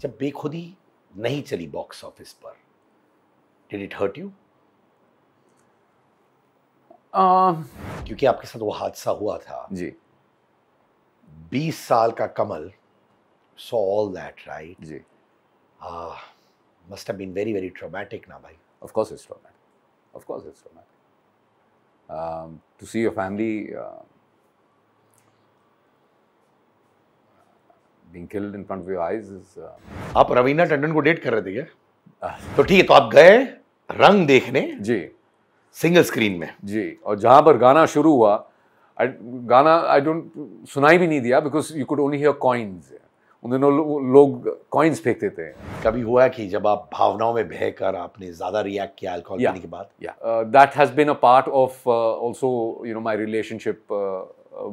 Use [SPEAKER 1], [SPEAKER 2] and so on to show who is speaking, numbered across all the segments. [SPEAKER 1] जब बेखुदी नहीं चली बॉक्स ऑफिस पर डिड इट हर्ट यू क्योंकि आपके साथ वो हादसा हुआ था जी बीस साल का Kamal so all that right ji must have been very very traumatic ना भाई
[SPEAKER 2] of course it's traumatic of course it's traumatic to see your family
[SPEAKER 1] being killed in front of your eyes is. Uh... आप रवीना टंडन को date कर रहे थे क्या तो ठीक है तो आप
[SPEAKER 2] गए रंग देखने जी सिंगल स्क्रीन में जी और जहाँ पर गाना शुरू हुआ I, गाना आई डोंट सुनाई भी नहीं दिया because you could only hear coins उन दिनों लोग कॉइन्स फेंकते थे कभी हुआ कि जब आप भावनाओं में बहकर आपने
[SPEAKER 1] ज़्यादा रिएक्ट किया अल्कोहल पीने के बाद
[SPEAKER 2] that has been a part of also you know my relationship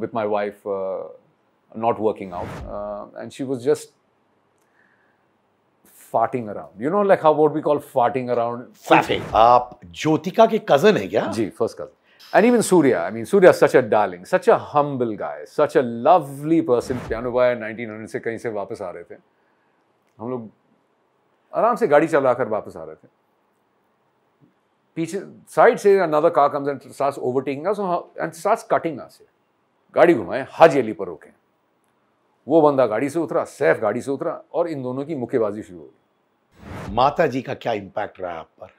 [SPEAKER 2] with my wife not working out. Uh, and she was just farting around. You know, like how what we call farting around. Fapping. aap jyotika ke cousin hai kya ji first cousin. And even Surya, I mean, Surya is such a darling, such a humble guy, such a lovely person. Piano boy 1900 से कहीं से वापस आ रहे थे हम लोग आराम से गाड़ी चलाकर वापस आ रहे थे पीछे साइड से another car comes and starts overtaking us and starts cutting us गाड़ी घुमाए हाजी अली पर रोके वो बंदा गाड़ी से उतरा सैफ गाड़ी से उतरा और इन दोनों की मुक्केबाजी शुरू हो गई माता जी का क्या इम्पैक्ट रहा आप पर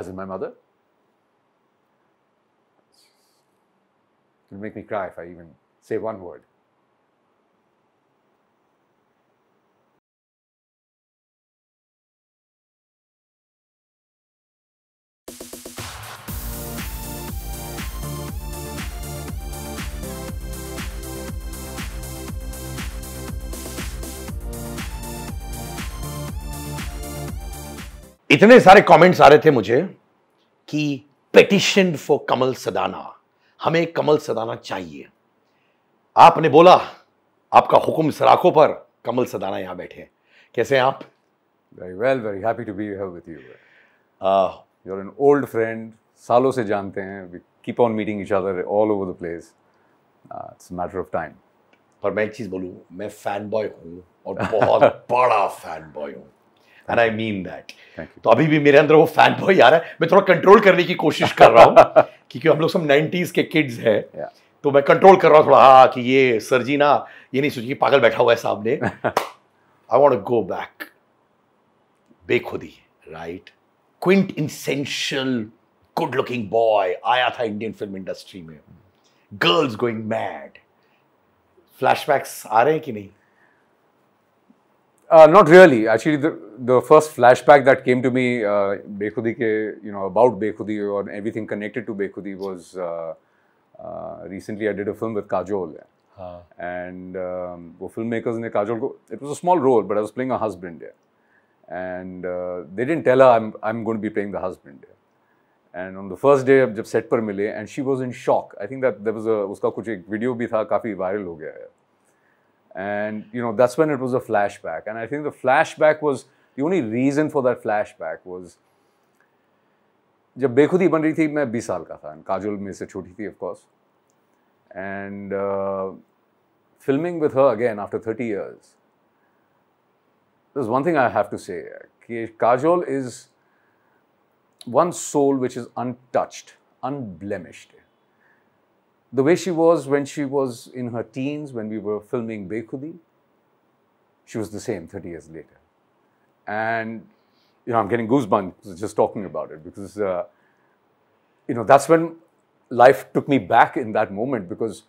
[SPEAKER 2] as a my mother make me cry cry if I even
[SPEAKER 1] इतने सारे कमेंट्स आ रहे थे मुझे कि पेटिशन फॉर कमल सदाना हमें कमल सदाना चाहिए आपने बोला आपका हुक्म
[SPEAKER 2] सराखों पर कमल सदाना यहां बैठे कैसे हैं आप very well very happy to be here with you you are an old friend सालों से जानते हैं we keep on meeting each other all over the place it's matter of time पर मैं एक चीज़ बोलूँ मैं
[SPEAKER 1] फ़ैन बॉय हूं और बहुत बड़ा फ़ैन बॉय हूं एंड आई मीन दैट तो अभी भी मेरे अंदर वो फैन बॉय आ रहा है मैं थोड़ा कंट्रोल करने की कोशिश कर रहा हूँ क्योंकि हम लोग सब नाइन्टीज के किड्स हैं तो मैं कंट्रोल कर रहा हूँ थोड़ा हाँ कि ये सर जी ना ये नहीं सोचिए पागल बैठा हुआ है सामने I want go back Bekhudi right quintessential good looking boy आया था इंडियन फिल्म इंडस्ट्री में गर्ल्स गोइंग मैड फ्लैशबैक्स आ रहे हैं कि नहीं
[SPEAKER 2] Uh, not really. Actually, the, the first flashback that came to me, uh, Bekhudi ke, you know, about Bekhudi or everything connected to Bekhudi was uh, uh, recently I did a film with Kajol. Huh. And um, wo filmmakers ne Kajol ko, it was a small role, but I was playing a husband. Yeah. And uh, they didn't tell her I'm, I'm going to be playing the husband. Yeah. And on the first day, जब set पर मिले, and she was in shock. I think that there was a, उसका कुछ video भी था, काफी viral हो गया and, you know, that's when it was a flashback. And I think the flashback was the only reason for that flashback was जब बेखुदी बन रही थी मैं 20 साल का था काजुल में से छोटी थी of course and filming with her again after 30 years there's one thing I have to say. Kajol is one soul which is untouched, unblemished the way she was when she was in her teens, when we were filming Bekhudi, she was the same 30 years later. And, you know, I'm getting goosebumps just talking about it because, uh, you know, that's when life took me back in that moment because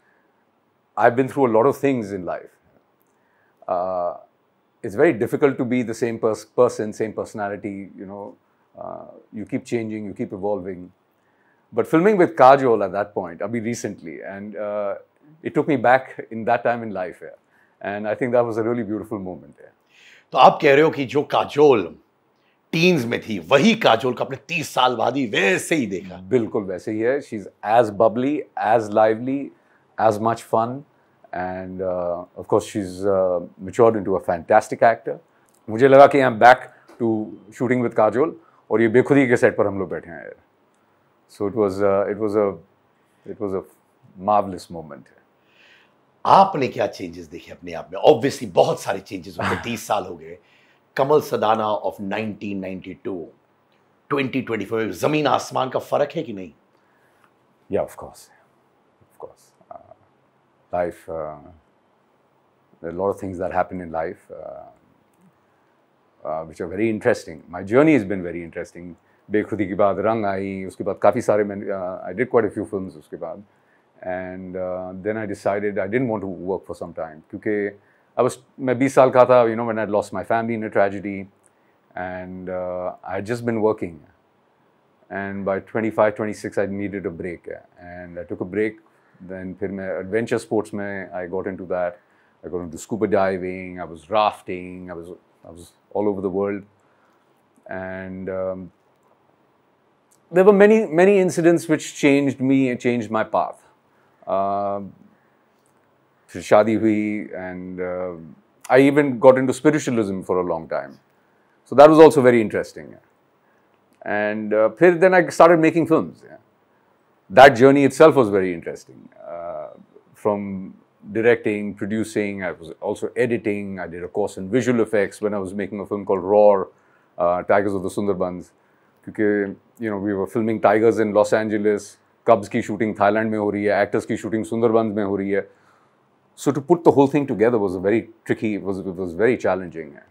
[SPEAKER 2] I've been through a lot of things in life. Uh, it's very difficult to be the same pers person, same personality, you know. Uh, you keep changing, you keep evolving. But filming with Kajol at that point, I mean recently, and uh, it took me back in that time in life. Yeah. And I think that was a really beautiful moment there. तो आप कह रहे हो कि जो Kajol teens में थी वही काजोल को आपने 30 साल बाद ही वैसे ही देखा बिल्कुल वैसे ही है she is as bubbly as lively as much fun and of course she is matured into a fantastic actor मुझे लगा कि I am back to shooting with Kajol और ये बेखुदी के सेट पर हम लोग बैठे हैं so it was uh, it was a it was a marvelous moment.
[SPEAKER 1] आपने क्या चेंजेस देखे अपने आप में ऑब्वियसली बहुत सारे चेंजेस हो गए तीस साल हो गए कमल सदाना ऑफ 1992 2024 जमीन आसमान का फर्क है कि नहीं
[SPEAKER 2] या of course of course life there are a lot of things that happen in life uh, uh, which are very interesting. My journey has been very interesting. Bekhudi के बाद रंग आई उसके बाद काफ़ी सारे मैंने I did quite a few films उसके बाद and then I decided I didn't want to work for some time क्योंकि अब मैं बीस साल का था you know man I lost my family in a tragedy and I just been working and by twenty five twenty six I needed a break and I took a break then फिर मैं adventure sports में I got in to that I got into scuba diving, I was rafting, I was, I was all over the world. And um, there were many, many incidents which changed me and changed my path. Uh, shadi hui and uh, I even got into spiritualism for a long time. So that was also very interesting. And uh, then I started making films. That journey itself was very interesting. Uh, from directing, producing, I was also editing. I did a course in visual effects when I was making a film called Roar, uh, Tigers of the Sundarbans. क्योंकि you know we were filming tigers in Los Angeles कब्ज की शूटिंग Thailand में हो रही है actors की शूटिंग सुंदरबंस में हो रही है so to put the whole thing together was a very tricky was very challenging है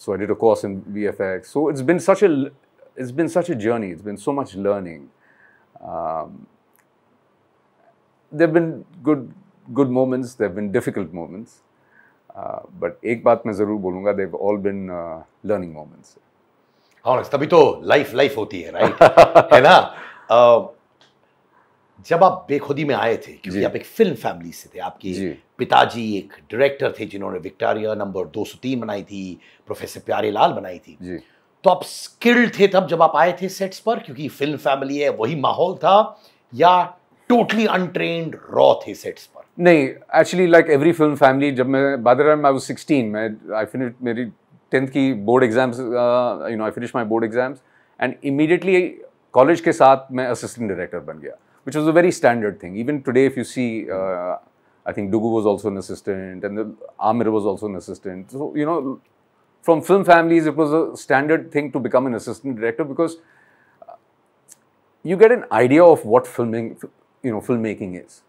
[SPEAKER 2] so I did a course in B F X so it's been such it's been such a journey it's been so much learning there been good good moments there been difficult moments but एक बात मैं ज़रूर बोलूँगा they've all been learning moments
[SPEAKER 1] honest हाँ, तभी तो life life होती है राइट है ना जब आप बेखुदी में आए थे क्योंकि आप एक फिल्म फैमिली से थे आपके पिताजी एक डायरेक्टर थे जिन्होंने विक्टोरिया नंबर 203 बनाई थी प्रोफेसर प्यारे लाल बनाई थी जी। तो आप स्किल्ड थे तब जब आप आए थे सेट्स पर क्योंकि फिल्म फैमिली है वही माहौल था या टोटली अनट्रेन रॉ थे सेट्स पर
[SPEAKER 2] नहीं actually like every film family जब मैं बादर आई वाज 16 मैं आई फिनिश मेरी टेंथ की board exams you know I finish my board exams and immediately college के साथ मैं असिस्टेंट डायरेक्टर बन गया which was a very standard thing even today if you see I think Duggu was also an assistant and Aamir was also an assistant so you know from film families it was a standard thing to become an assistant director because you get an idea of what filming you know film making is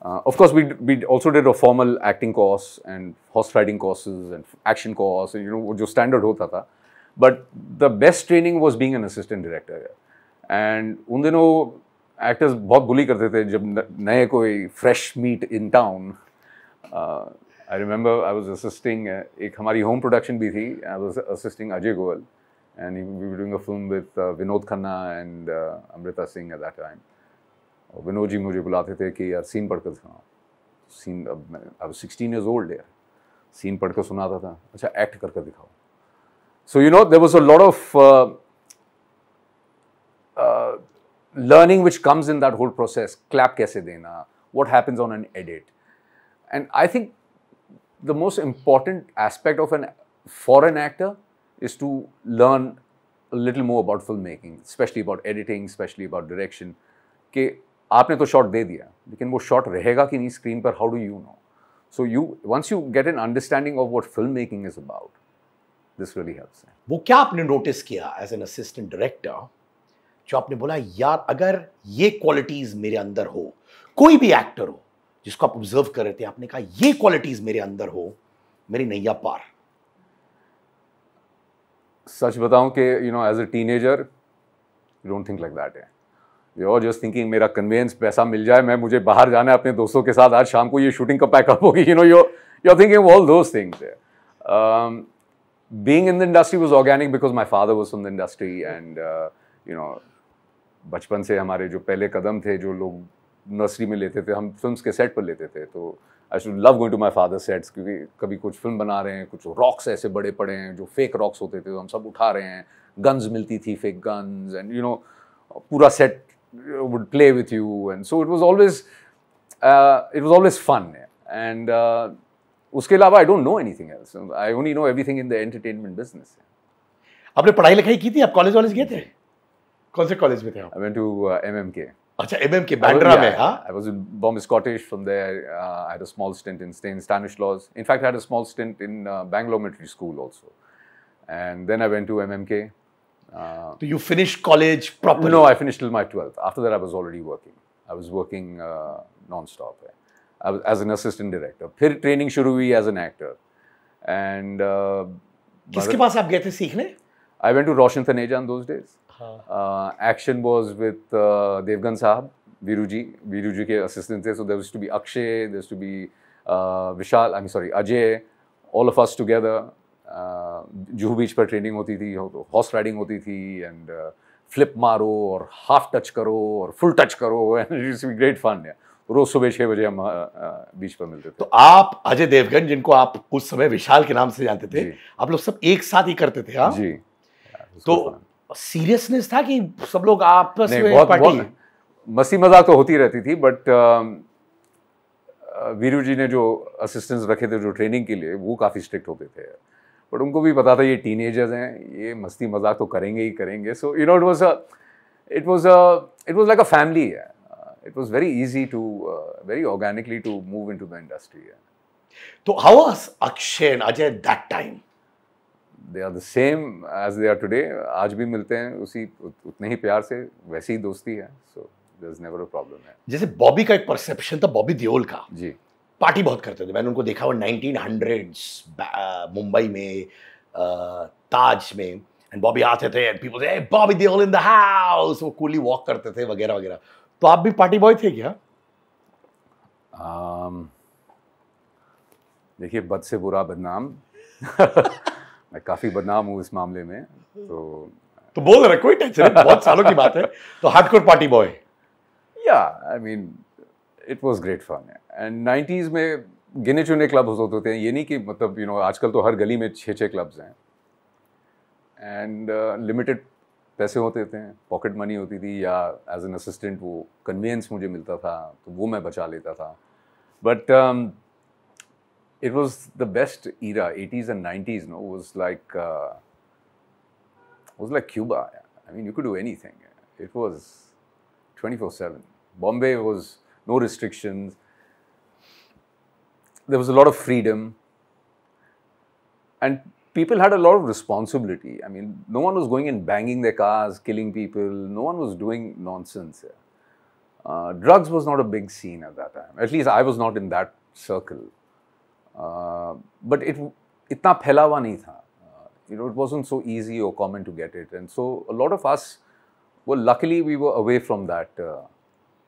[SPEAKER 2] Uh, of course, we we also did a formal acting course and horse riding courses and action course and you know which was standard hota tha. But the best training was being an assistant director. And un dino actors bahut bully karte the jab naye koi fresh meat in town. Uh, I remember I was assisting a uh, ek hamari home production bhi thi. I was assisting Ajay Goel and we were doing a film with Vinod Khanna and Amrita Singh at that time. और विनोद जी मुझे बुलाते थे कि यार scene पढ़कर सुनाओ scene अब मैं अब सिक्सटीन ईयर्स ओल्ड यार सीन पढ़कर सुनाता था अच्छा एक्ट करके दिखाओ so you know there was a lot of learning which comes in that whole process clap कैसे देना what happens on an edit and I think the most important aspect of an foreign actor is to learn little more about film making specially about editing specially about direction के आपने तो shot दे दिया लेकिन वो shot रहेगा कि नहीं screen पर how do you know so you once you get an understanding of what film making is about this really helps वो क्या आपने नोटिस
[SPEAKER 1] किया एज एन असिस्टेंट डायरेक्टर जो आपने बोला यार अगर ये क्वालिटीज मेरे अंदर हो कोई भी एक्टर हो जिसको आप ऑब्जर्व कर रहे थे आपने कहा ये क्वालिटीज मेरे अंदर
[SPEAKER 2] हो मेरी नैया पार सच बताऊं कि you know as a teenager don't think like that है यूर जस्ट थिंकिंग मेरा कन्वेंस पैसा मिल जाए मैं मुझे बाहर जाना है अपने दोस्तों के साथ आज शाम को ये शूटिंग का पैकअप होगी you know yo you are thinking all those things being in the industry was organic because my father was in the industry and you know बचपन से हमारे जो पहले कदम थे जो लोग नर्सरी में लेते थे हम फिल्म के सेट पर लेते थे तो I should love going to my father sets क्योंकि कभी कुछ फिल्म बना रहे हैं कुछ रॉक्स ऐसे बड़े पड़े हैं जो फेक रॉक्स होते थे तो हम सब उठा रहे हैं गन्स मिलती थी fake guns and you know पूरा set would play with you and so it was always uh, it was always fun and uh, uske alawa i don't know anything else i only know everything in the entertainment business aapne padhai likhai ki thi aap college wale gaye the kaun se college mein the aap i went to uh, mmk acha mmk bandra mein oh, ha i was in bombay scottish from there uh, i had a small stint in stain stanislaus in fact i had a small stint in bangalore military school also and then i went to mmk so uh, you finished college properly? No, I finished till my 12th. After that, I was already working. I was working uh, non-stop I was, as an assistant director. Phir training shuru as an actor. And... Uh, Kiske paas aap
[SPEAKER 1] gaye the
[SPEAKER 2] I went to Roshan Taneja in those days. Uh, action was with Devgan Sahab, Viruji. Viruji ke assistant there. So there used to be Akshay, there used to be Vishal, I am sorry, Ajay, all of us together. Juhu beach पर training होती थी horse riding होती थी and flip मारो और half touch करो और full touch करो एंड ग्रेट फन है रोज सुबह छः बजे हम बीच पर मिलते थे तो आप अजय देवगन जिनको
[SPEAKER 1] आप उस समय विशाल के नाम से जानते थे आप लोग सब एक साथ ही करते थे आप हाँ? जी तो सीरियसनेस था कि सब लोग आप
[SPEAKER 2] मसी मजाक तो होती रहती थी बट वीरू जी ने जो असिस्टेंट्स रखे थे जो ट्रेनिंग के लिए वो काफ़ी स्ट्रिक्ट होते थे बट उनको भी पता था ये टीनेजर्स हैं ये मस्ती मजाक तो करेंगे ही करेंगे so you know it was it was it was like a family है it was very easy to very organically to move in to the industry तो how Akshay and Ajay that time they are the same age they are today आज भी मिलते हैं उसी उतने ही प्यार से वैसी ही दोस्ती है so there is never a problem है जैसे बॉबी का एक परसेप्शन था बॉबी दियोल का जी पार्टी बहुत करते थे मैंने उनको देखा वो नाइनटीन
[SPEAKER 1] हंड्रेड्स मुंबई में ताज में एंड बॉबी आते थे and people Bobby Deol in the house वो कूली वॉक करते थे वगैरह वगैरह तो आप भी पार्टी बॉय
[SPEAKER 2] थे क्या um, देखिए बद से बुरा बदनाम मैं काफ़ी बदनाम हूँ इस मामले में तो तो बोल रहा कोई टेंशन बहुत सालों की बात है तो हार्डकोर पार्टी बॉय या I mean it was great fun and nineties में गिने चुने क्लब होते हैं ये नहीं कि मतलब यू you नो know, आजकल तो हर गली में छः छः क्लब्स हैं एंड लिमिटेड uh, पैसे होते थे पॉकेट मनी होती थी या एज एन असिस्टेंट वो कन्वीनस मुझे मिलता था तो वो मैं बचा लेता था but it was the best era eighties and nineties no was like was like Cuba I mean you could do anything it was twenty four seven Bombay was no restrictions. There was a lot of freedom. And people had a lot of responsibility. I mean, no one was going and banging their cars, killing people. No one was doing nonsense. Uh, drugs was not a big scene at that time. At least I was not in that circle. Uh, but it itna phailawa nahi tha. Uh, you know, it wasn't so easy or common to get it. And so a lot of us, well, luckily we were away from that uh,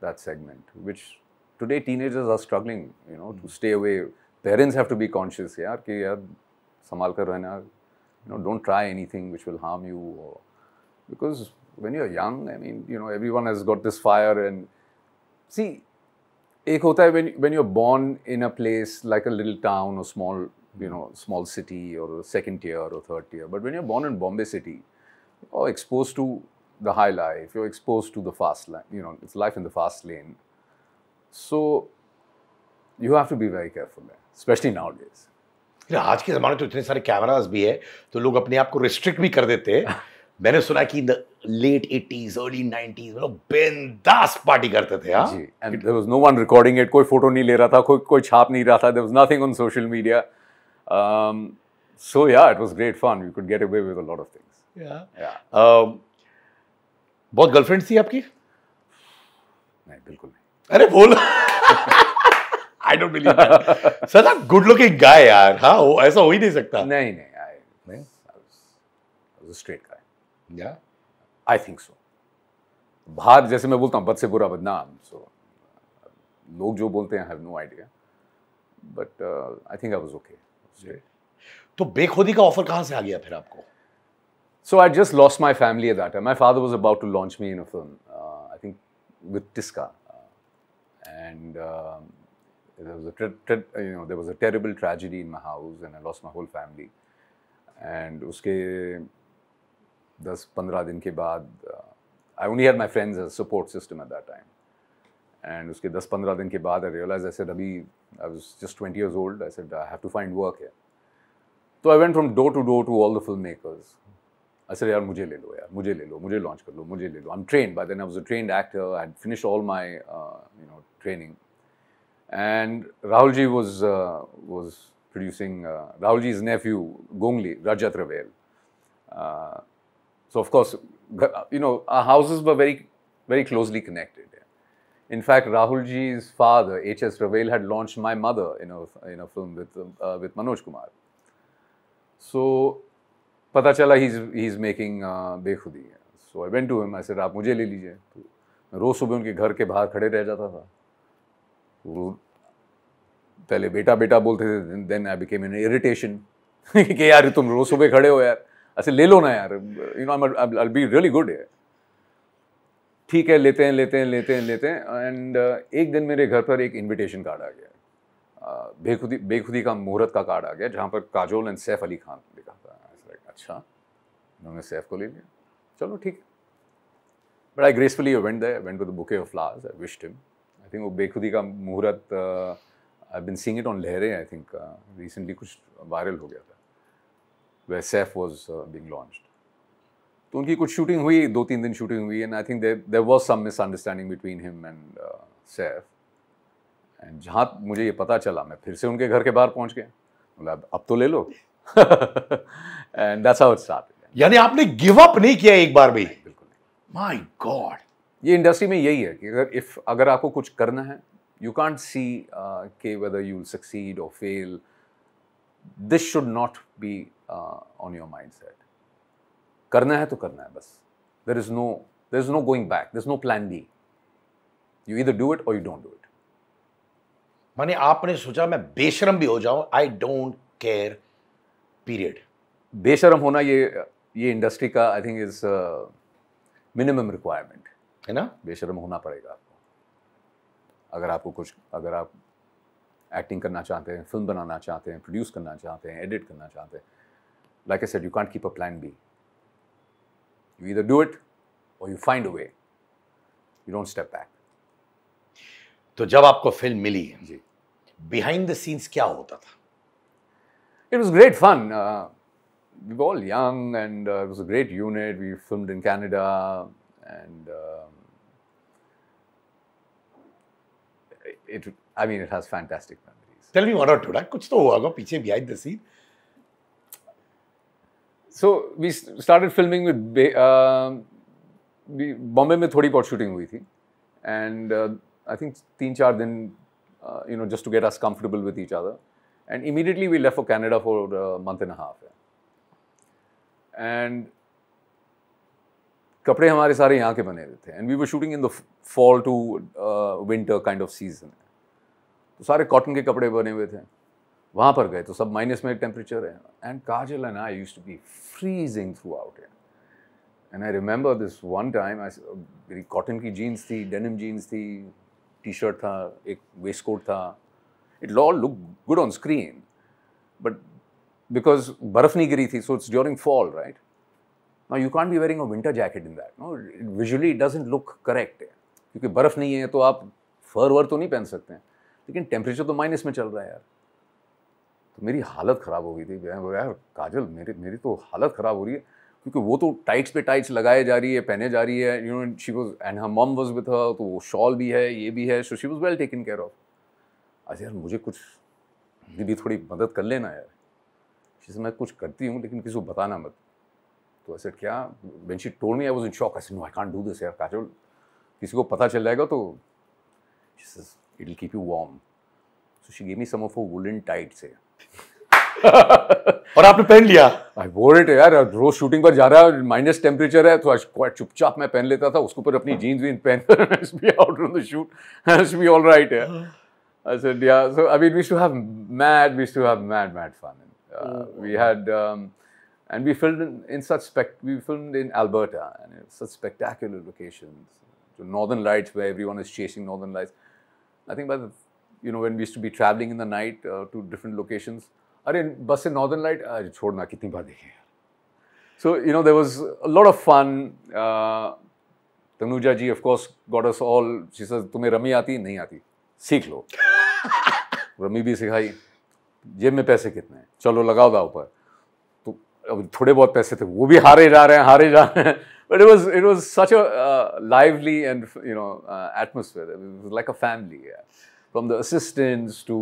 [SPEAKER 2] that segment, which today teenagers are struggling, you know, to stay away. Parents have to be conscious, yeah, ki yaar, samal kar you know, don't try anything which will harm you. Or, because when you're young, I mean, you know, everyone has got this fire and see, एक होता है when you're born in a place like a little town or small you know small city or second tier or third tier but when you're born in Bombay city or exposed to the high life, you're exposed to the fast life, you know, it's life in the fast lane. So you have to be very careful there, especially nowadays.
[SPEAKER 1] आज के ज़माने तो इतने सारे cameras भी है तो लोग अपने आप को रिस्ट्रिक्ट भी कर देते हैं मैंने
[SPEAKER 2] सुना कि in the late 80s early 90s मतलब बिंदास पार्टी करते थे हां जी and there was no one recording it कोई फोटो नहीं ले रहा था कोई कोई छाप नहीं रहा था there was nothing on social media so yeah it was great fun we could get away with a lot of
[SPEAKER 1] things
[SPEAKER 2] um, बहुत गर्लफ्रेंड थी आपकी
[SPEAKER 1] नहीं बिल्कुल नहीं अरे बोल आई डोंट बिलीव सर आप गुड लुकिंग गाय यार हाँ वो
[SPEAKER 2] ऐसा हो ही नहीं सकता नहीं नहीं आई नहीं स्ट्रेट गाय या आई थिंक सो बाहर जैसे मैं बोलता हूँ बद से बुरा बदनाम सो so, लोग जो बोलते हैं have no idea but I think I was okay तो बेखुदी का ऑफर कहाँ से आ गया फिर आपको So I just lost my family at that time. My father was about to launch me in a film, uh, I think with Tiska, uh, and um, there was a you know there was a terrible tragedy in my house, and I lost my whole family. And उसके 10-15 दिन के बाद I only had my friends as a support system at that time. And उसके 10-15 दिन के बाद I realized I said अभी I was just 20 years old. I said I have to find work here. So I went from door to door to all the filmmakers. I said, yaar, mujhe le lo, yaar, mujhe le lo, mujhe launch kar lo, mujhe le lo. I'm trained. By then I was a trained actor. I had finished all my, uh, you know, training. And Rahulji was, uh, was producing, uh, Rahulji's nephew, Gongli, Rajat Ravel. Uh, so, of course, you know, our houses were very, very closely connected. In fact, Rahulji's father, H.S. Ravel, had launched My Mother in a, in a film with, uh, with Manoj Kumar. So, पता चला ही is making Bekhudi so I went to him I said आप मुझे ले लीजिए तो रोज़ सुबह उनके घर के बाहर खड़े रह जाता था तो पहले बेटा बेटा बोलते थे then I became in irritation कि यार तुम रोज़ सुबह खड़े हो यार ऐसे ले लो ना यार you know I be really good है ठीक है लेते हैं लेते हैं लेते हैं लेते हैं एंड uh, एक दिन मेरे घर पर एक इनविटेशन कार्ड आ गया uh, बेखुदी बेखुदी का मुहूर्त का कार्ड आ गया जहाँ पर काजोल एंड सैफ अली खान अच्छा उन्होंने सैफ को ले लिया चलो ठीक but I gracefully went the went to the bouquet of flowers I wished him I think वो बेखुदी का मुहूर्त I been seeing it on Lehren I think recently कुछ वायरल हो गया था way Saif was being launch तो उनकी कुछ शूटिंग हुई दो तीन दिन शूटिंग हुई and I think there was some misunderstanding between him and Saif and जहाँ मुझे ये पता चला मैं फिर से उनके घर के बाहर पहुँच गया बोला अब तो ले लो and that's how it started यानी आपने गिव अप नहीं किया एक बार भी बिल्कुल माय गॉड ये इंडस्ट्री में यही है कि अगर इफ अगर आपको कुछ करना है यू कांट सी के वेदर यू विल सक्सीड और fail this should not be on your mind set करना है तो करना है बस there is no there is no going back there is no plan B you either do it और you don't do it
[SPEAKER 1] माने आपने सोचा मैं
[SPEAKER 2] बेशरम भी हो जाऊं आई डोंट केयर पीरियड बेशरम होना ये ये इंडस्ट्री का I think is minimum requirement है ना बेशरम होना पड़ेगा आपको अगर आपको कुछ अगर आप एक्टिंग करना चाहते हैं फिल्म बनाना चाहते हैं प्रोड्यूस करना चाहते हैं एडिट करना चाहते हैं like a set you can't keep a plan B you either do it और you find a way you don't step back
[SPEAKER 1] तो जब आपको फिल्म मिली जी बिहाइंड द सीन्स क्या होता था
[SPEAKER 2] it was great fun. Uh, we were all young and uh, it was a great unit. We filmed in Canada and um, I mean, it has fantastic memories. Tell me one or two, kuch to hua behind the scene. So, we started filming with, uh, Bombay mein thodi pot shooting hui thi. And I think 3-4 din, you know, just to get us comfortable with each other. And immediately we left for Canada for a month and and कपड़े हमारे सारे यहाँ के बने हुए थे and we were shooting in the fall to winter kind of season तो सारे कॉटन के कपड़े बने हुए थे वहाँ पर गए तो सब माइनस में टेम्परेचर है and Kajal and I use to be freezing through out and I remember this one time मेरी कॉटन की जीन्स थी डेनिम जीन्स थी टी शर्ट था एक वेस्ट कोट था it It'll all look good on screen, but because Barafnigiri thi, so it's during fall, right? Now you can't be wearing a winter jacket in that. No, it, visually it look correct है क्योंकि बर्फ़ नहीं है तो आप फर वर तो नहीं पहन सकते हैं लेकिन टेम्परेचर तो माइनस में चल रहा है यार तो मेरी हालत ख़राब हो गई थी यार काजल मेरे मेरी तो हालत ख़राब हो रही है क्योंकि वो तो टाइट्स पे टाइट्स लगाए जा रही है पहने जा रही है you know she was and her मम वॉज विथ हर तो वो शॉल भी है ये भी है so she was well taken care of अरे यार मुझे कुछ दीदी थोड़ी मदद कर लेना यार जैसे मैं कुछ करती हूँ लेकिन किसी को बताना मत तो ऐसे क्या when she told me I was in shock I know I can't do this यार काजोल किसी को पता चल जाएगा तो it will keep you warm so she gave me some of a woollen tight से और आपने पहन लिया आई वोर इट यार रोज शूटिंग पर जा रहा है माइनस टेम्परेचर है तो आज क्वाइट चुपचाप मैं पहन लेता था उसके ऊपर अपनी जीन्स हाँ। वीन पहन कर शूट ऑल राइट है I said, yeah. So, I mean, we used to have mad, we used to have mad, mad fun. Uh, oh, we had, um, and we filmed in, in, such spec, we filmed in Alberta and was such spectacular locations. So northern lights where everyone is chasing northern lights. I think by the, you know, when we used to be traveling in the night uh, to different locations, अरे did से northern light छोड़ना कितनी बार देखे यार so you know there was lot of fun Tanuja of of course got us all जी तुम्हें rummy आती नहीं आती सीख लो रमी भी सिखाई जेब में पैसे कितने हैं चलो लगाओ दाव पर तो अब थोड़े बहुत पैसे थे वो भी हारे जा रहे हैं हारे जा रहे हैं but it was it was such a lively and you know atmosphere like a family from the assistants to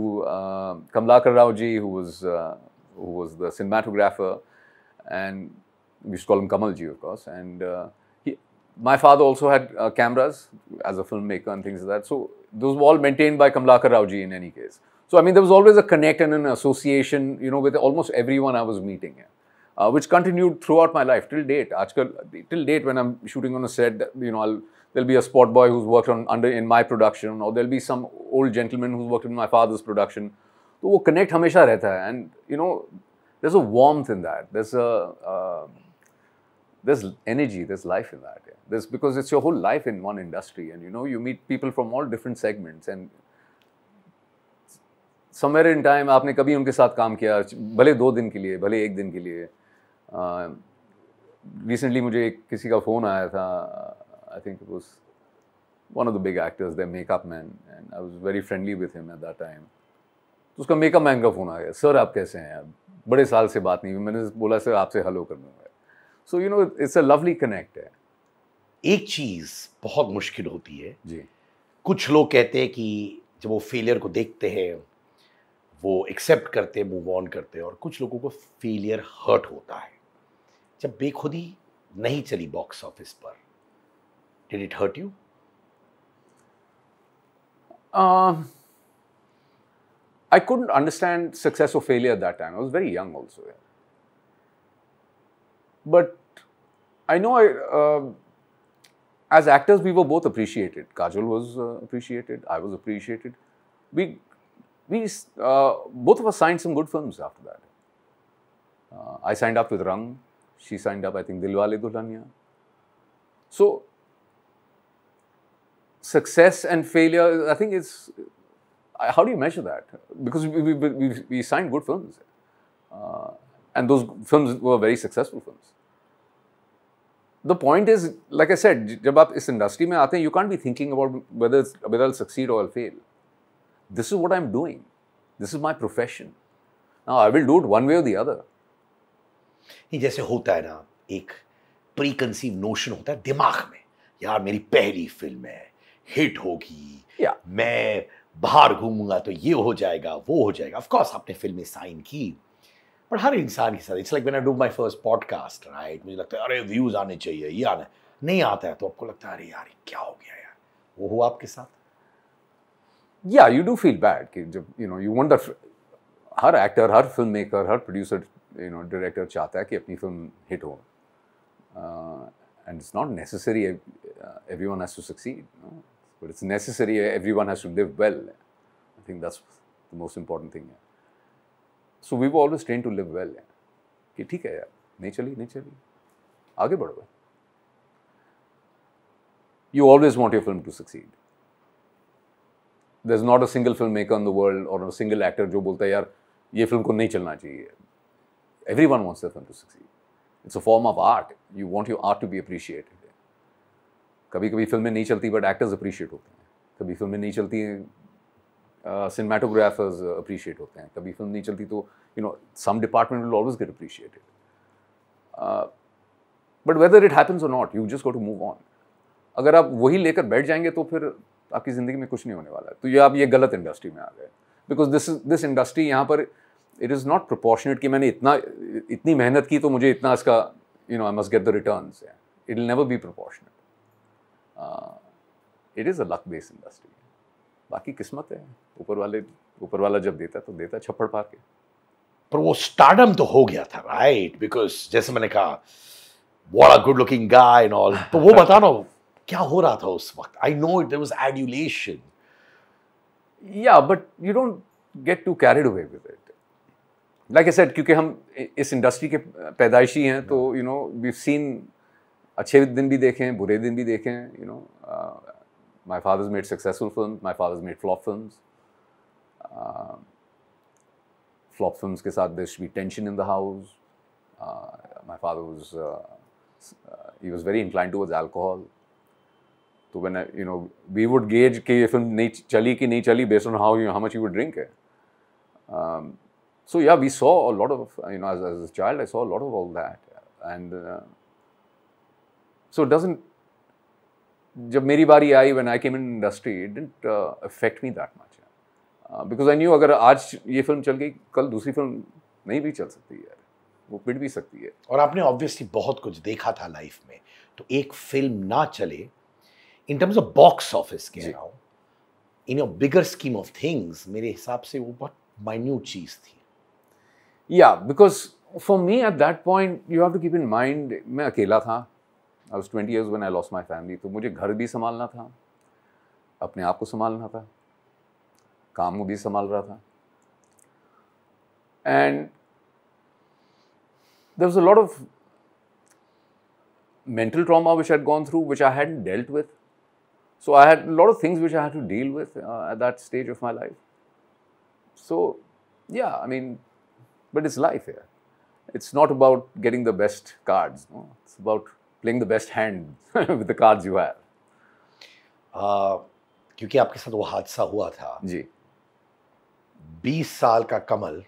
[SPEAKER 2] Kamlakar Rao ji who was the cinematographer and कॉलम Kamal ji of and my father also had uh, cameras as a filmmaker and things like that. So those were all maintained by Kamlakar Raoji in any case. So I mean, there was always a connect and an association, you know, with almost everyone I was meeting, uh, which continued throughout my life till date. Aajkal, till date, when I'm shooting on a set, you know, I'll, there'll be a spot boy who's worked on under in my production, or there'll be some old gentleman who's worked in my father's production. So वो connect always रहता and you know, there's a warmth in that. There's a uh, there's energy, there's life in that. Yeah. There's because it's your whole life in one industry, and you know you meet people from all different segments and somewhere in time आपने कभी उनके साथ काम किया भले दो दिन के लिए भले एक दिन के लिए रिसेंटली uh, मुझे एक किसी का फ़ोन आया था I think was one of the big actors the makeup man and I was very friendly with him at that time तो उसका मेकअप मैन का फ़ोन आ गया सर आप कैसे हैं आप बड़े साल से बात नहीं हुई मैंने बोला सर आपसे हेलो कर दूँगा so you know it's a lovely connect है एक चीज़ बहुत मुश्किल होती है जी कुछ लोग कहते हैं
[SPEAKER 1] कि जब वो फेलियर को देखते हैं वो एक्सेप्ट करते हैं मूव ऑन करते हैं और कुछ लोगों को फेलियर हर्ट होता है जब बेखुदी नहीं चली बॉक्स ऑफिस पर
[SPEAKER 2] did it hurt you I couldn't understand success of failure that time I I very young young but I know I, uh, as actors, we were both appreciated. Kajol was uh, appreciated. I was appreciated. We, we uh, both of us signed some good films after that. Uh, I signed up with Rang. She signed up, I think, Dilwale Dulhania. So, success and failure, I think it's, uh, how do you measure that? Because we, we, we, we signed good films. Uh, and those films were very successful films. The point is like I said जब आप इस industry में आते हैं you can be thinking about whether whether succeed और fail this is what I am doing this is my profession I will do it one way of the other जैसे होता है ना एक प्री कंसीव
[SPEAKER 1] नोशन होता है दिमाग में यार मेरी पहली फिल्म है हिट होगी yeah. मैं बाहर घूमूंगा तो ये हो जाएगा वो हो जाएगा ऑफ कोर्स आपने फिल्में साइन की पर हर इंसान के साथ it's like when I do my first podcast right मुझे लगता है अरे व्यूज़ आने चाहिए ये आने नहीं आता है तो आपको लगता है अरे यार क्या हो गया यार
[SPEAKER 2] वो हुआ आपके साथ या यू डू फील बैड कि जब यू नो यू वांट हर एक्टर हर फिल्म मेकर हर प्रोड्यूसर यू नो डायरेक्टर चाहता है कि अपनी फिल्म हिट हो and it's not necessary everyone has to succeed but it's necessary everyone has to live well I think that's the most important thing है so we वो always train to live well कि ठीक है यार नहीं चली नहीं चली आगे बढ़ो you always want want film to succeed succeed. There's not a single filmmaker in the world or a single actor जो बोलता है यार ये फिल्म को नहीं चलना चाहिए everyone wants film to succeed it's a form of art you want you art to be appreciated कभी कभी फिल्में नहीं चलती बट एक्टर्स अप्रिशिएट होते हैं कभी फिल्में नहीं चलती हैं सिनेमाटोग्राफर्स uh, अप्रिशिएट uh, होते हैं कभी फिल्म नहीं चलती तो you know some department will always get appreciated but whether it happens और not you just go to move on अगर आप वही लेकर बैठ जाएंगे तो फिर आपकी ज़िंदगी में कुछ नहीं होने वाला है तो ये आप ये गलत इंडस्ट्री में आ गए बिकॉज दिस दिस इंडस्ट्री यहाँ पर इट इज़ नॉट प्रपोर्शनेट कि मैंने इतना इतनी मेहनत की तो मुझे इतना इसका you know I must get the return it will never be proportionate it is a luck based industry बाकी किस्मत है ऊपर वाले ऊपर वाला जब देता तो देता छप्पड़ पार के
[SPEAKER 1] पर वो स्टार्डम तो हो गया था राइट बिकॉज जैसे मैंने कहा बड़ा good looking guy and all तो वो बता ना क्या हो रहा था उस वक्त I know it was adulation
[SPEAKER 2] या but you don't get to carried away with it like I said क्योंकि हम इस इंडस्ट्री के पैदाइशी हैं तो यू नो वी सीन अच्छे दिन भी देखें बुरे दिन भी देखें you know my father's made successful films, my father's made flop films. Uh, flop films ke saath, there should be tension in the house. Uh, my father was, uh, uh, he was very inclined towards alcohol. So when I, you know, we would gauge कि ये film नहीं चली कि नहीं चली based on how you, how much you would drink Um, so yeah, we saw a lot of, you know, as, as a child, I saw a lot of all that. And uh, so it doesn't जब मेरी बारी आई when I came in industry it didn't affect me that much because I knew अगर आज ये film चल गई कल दूसरी फिल्म नहीं भी चल सकती है वो पिट भी सकती है
[SPEAKER 1] और आपने ऑब्वियसली बहुत कुछ देखा था लाइफ में तो एक फिल्म ना चले in terms of box office के in your
[SPEAKER 2] bigger scheme of things मेरे हिसाब से वो बहुत माइन्यूट चीज़ थी या because for me at that point you have to keep in mind मैं अकेला था I was twenty years one I lost my family तो मुझे घर भी संभालना था अपने आप को संभालना था काम को भी संभाल रहा था and there was a lot of mental trauma which I had gone through, which I hadn't dealt with. So I had a lot of things which I had to deal with uh, at that stage of my life. So, yeah, I mean, but it's life here. Yeah. It's not about getting the best cards playing the best hand with the cards you have. Uh, क्योंकि आपके साथ वो हादसा हुआ था जी
[SPEAKER 1] 20 साल का Kamal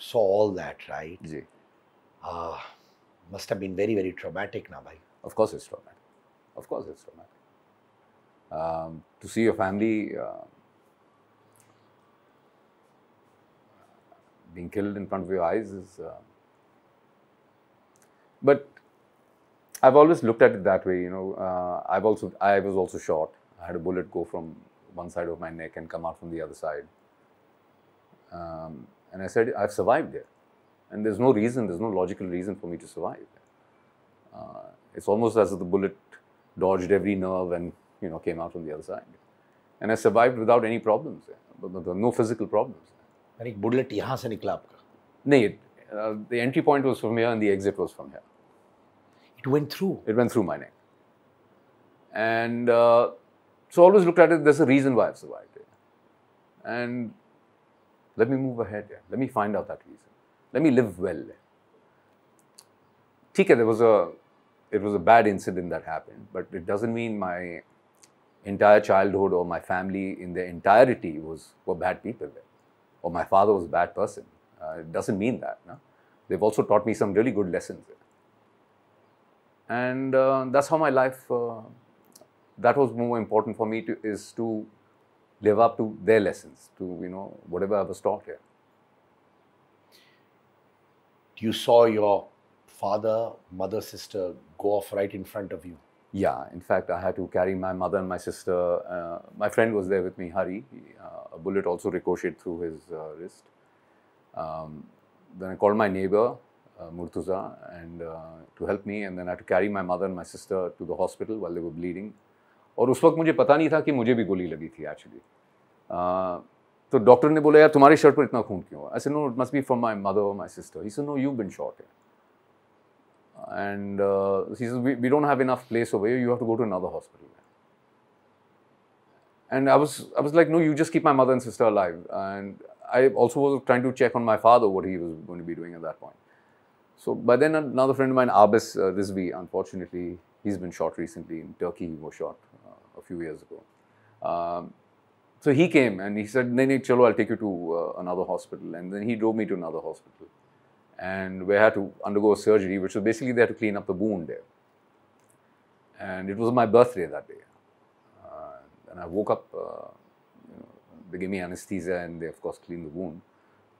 [SPEAKER 1] so all that right ji must have been very very traumatic ना भाई of course
[SPEAKER 2] it's traumatic of course it's traumatic to see your family being killed in front of your eyes is uh, but I've always looked at it that way. You know, uh, I've also I was also shot. I had a bullet go from one side of my neck and come out from the other side. Um, and I said, I've survived there, and there's no reason, there's no logical reason for me to survive. Uh, it's almost as if the bullet dodged every nerve and you know came out from the other side. And I survived without any problems, no physical problems. bullet यहाँ से निकला आपका? नहीं, uh, the entry point was from here and the exit was from here. It went through. It went through my neck. And uh, so always looked at it, there's a reason why I've survived it. And let me move ahead Let me find out that reason. Let me live well. Okay, there was a, it was a bad incident that happened, but it doesn't mean my entire childhood or my family in their entirety was, were bad people there. Or my father was a bad person. Uh, it doesn't mean that. No? They've also taught me some really good lessons there and uh, that's how my life uh, that was more important for me to is to live up to their lessons to you know whatever i was taught here you saw your
[SPEAKER 1] father mother sister go off right in front of you
[SPEAKER 2] yeah in fact i had to carry my mother and my sister uh, my friend was there with me hari uh, a bullet also ricocheted through his uh, wrist um, then i called my neighbor uh, Murtuza and uh, to help me and then I had to carry my mother and my sister to the hospital while they were bleeding और उस वक्त मुझे पता नहीं था कि मुझे भी गोली लगी थी एक्चुअली uh, तो डॉक्टर ने बोला यार तुम्हारी शर्ट पर इतना खून क्यों I know it must be from my mother my sister he no you been shot and we don't have enough place over you have to go to another hospital and I was I was like, no, you just keep my mother and sister alive. And I also was trying to check on my father what he was going to be doing at that point. So, by then another friend of mine, Abbas uh, Rizvi, unfortunately, he's been shot recently in Turkey. He was shot uh, a few years ago. Um, so he came and he said, "Nene, chalo, I'll take you to uh, another hospital." And then he drove me to another hospital, and we had to undergo surgery, which was basically they had to clean up the wound there. And it was my birthday that day, uh, and I woke up. Uh, you know, they gave me anesthesia, and they of course cleaned the wound.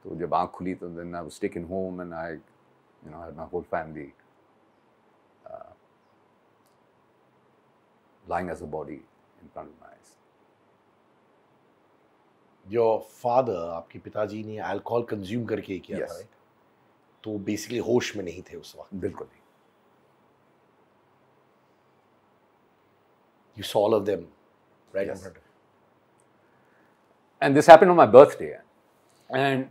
[SPEAKER 2] So, when आँख खुली तो then I was taken home and I you know, I had my whole family uh, lying as a body in front of my eyes.
[SPEAKER 1] Your father, आपके पिताजी ने alcohol consume करके ही किया yes. था तो बेसिकली होश में नहीं थे उस वक्त
[SPEAKER 2] You saw all of them right yes. And this happened on my birthday. And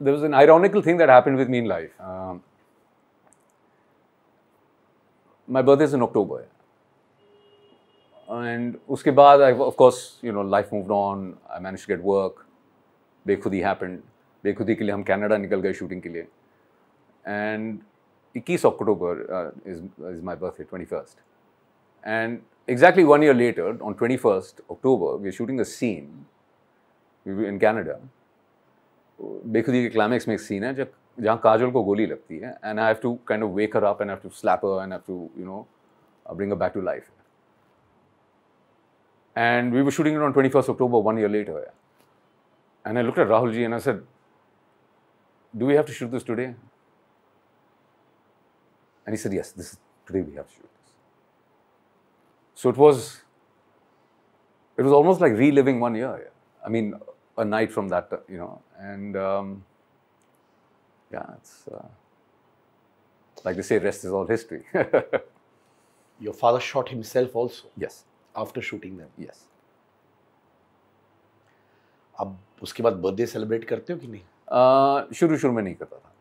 [SPEAKER 2] there was an ironical thing that happened with me in life. Um, my birthday is in October. And uske baad, of course, you know, life moved on. I managed to get work. Bekhudi happened. बेखुदी के लिए हम Canada निकल गए shooting के लिए and 21 October is is exactly one year later, on 21st October, we are shooting a scene in Canada. Bekhudi के climax में एक सीन है जब जहाँ काजल को गोली लगती है and I have to kind of wake her up and have to slap her and have to you know bring her back to and we were shooting it on 21st October one year later. And I looked at Rahul ji and I said, do we have to shoot this today? And he said, yes, this is, today we have to shoot this. So it was, it was almost like reliving one year. I mean, a night from that, you know, and um, yeah, it's uh, like they say, rest is all history. Your
[SPEAKER 1] father shot himself also. Yes. After shooting them. Yes.
[SPEAKER 2] अब उसके बाद birthday celebrate करते हो कि नहीं uh, शुरू शुरू में नहीं करता था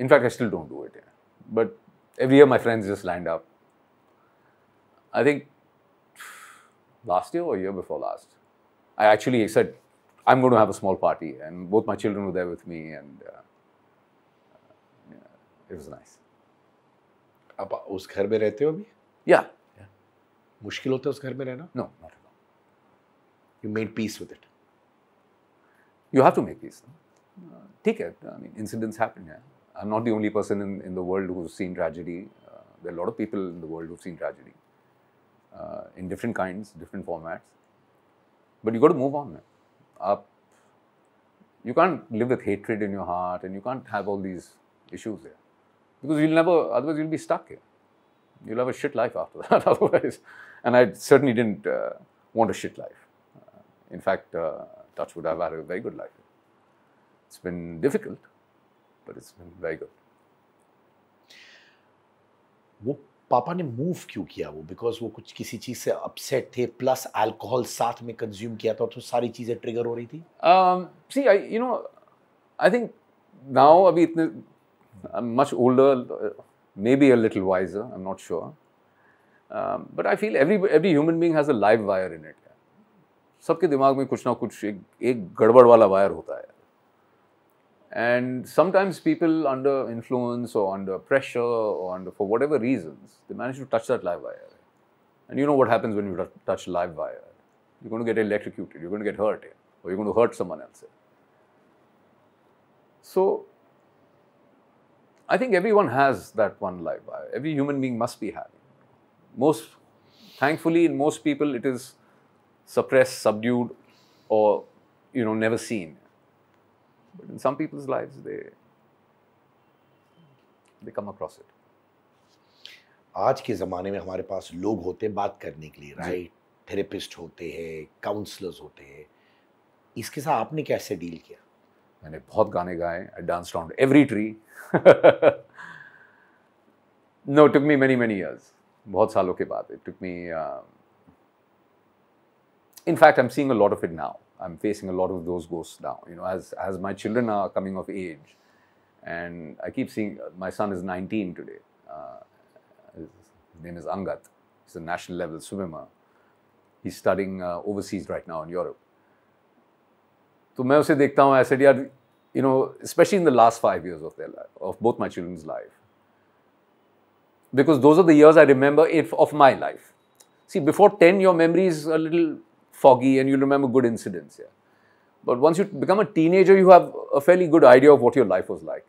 [SPEAKER 2] in fact I still don't do it but every year my friends just land up I think last year or year before last. I actually said I'm going to have a small party. And both my children were there with me, and uh, yeah, it was nice. आप
[SPEAKER 1] उस घर में रहते हो अभी? Yeah. yeah. मुश्किल होता है उस घर में रहना? No, not at all.
[SPEAKER 2] You made peace with it. You have to make peace. No? ठीक है. I mean, incidents happen. Yeah. I'm not the only person in, in the world who's seen tragedy. Uh, there are a lot of people in the world who've seen tragedy uh, in different kinds, different formats. But you've got to move on. Man up. You can't live with hatred in your heart and you can't have all these issues there. Because you'll never, otherwise you'll be stuck here. You'll have a shit life after that otherwise. And I certainly didn't uh, want a shit life. Uh, in fact, uh, Touchwood, I've had a very good life. It's been difficult, but it's been very good.
[SPEAKER 1] पापा ने move क्यों किया वो because वो कुछ किसी चीज़ से अपसेट थे प्लस अल्कोहल साथ में कंज्यूम किया था तो सारी चीज़ें ट्रिगर हो रही थी
[SPEAKER 2] see I you know I think now अभी इतने much older may be a little wiser I am not sure but I feel every every human being has a live wire in it सबके दिमाग में कुछ ना कुछ एक एक गड़बड़ वाला वायर होता है And sometimes people under influence or under pressure or under for whatever reasons, they manage to touch that live wire. And you know what happens when you touch live wire. You're going to get electrocuted, you're going to get hurt, or you're going to hurt someone else. So, I think everyone has that one live wire. Every human being must be having. Most, thankfully, in most people, it is suppressed, subdued, or you know, never seen. But in some people's lives, they they come across it.
[SPEAKER 1] आज के ज़माने में हमारे पास लोग होते हैं बात करने के लिए राइट थेरेपिस्ट होते हैं
[SPEAKER 2] काउंसलर्स होते हैं इसके साथ आपने कैसे डील किया मैंने बहुत गाने गाए I dance round every tree no took me many many years बहुत सालों के बाद it took me in fact I am seeing a lot of it now I'm facing a lot of those ghosts now. You know, as as my children are coming of age, and I keep seeing my son is 19 today. Uh, his name is Angat. He's a national level swimmer. He's studying uh, overseas right now in Europe. So I उसे I said, "Yeah, you know, especially in the last five years of of their life of both because those are the years I remember if, of my life. See, before 10, your memory is a little foggy and you'll remember good incidents. Yeah. But once you become a teenager, you have a fairly good idea of what your life was like.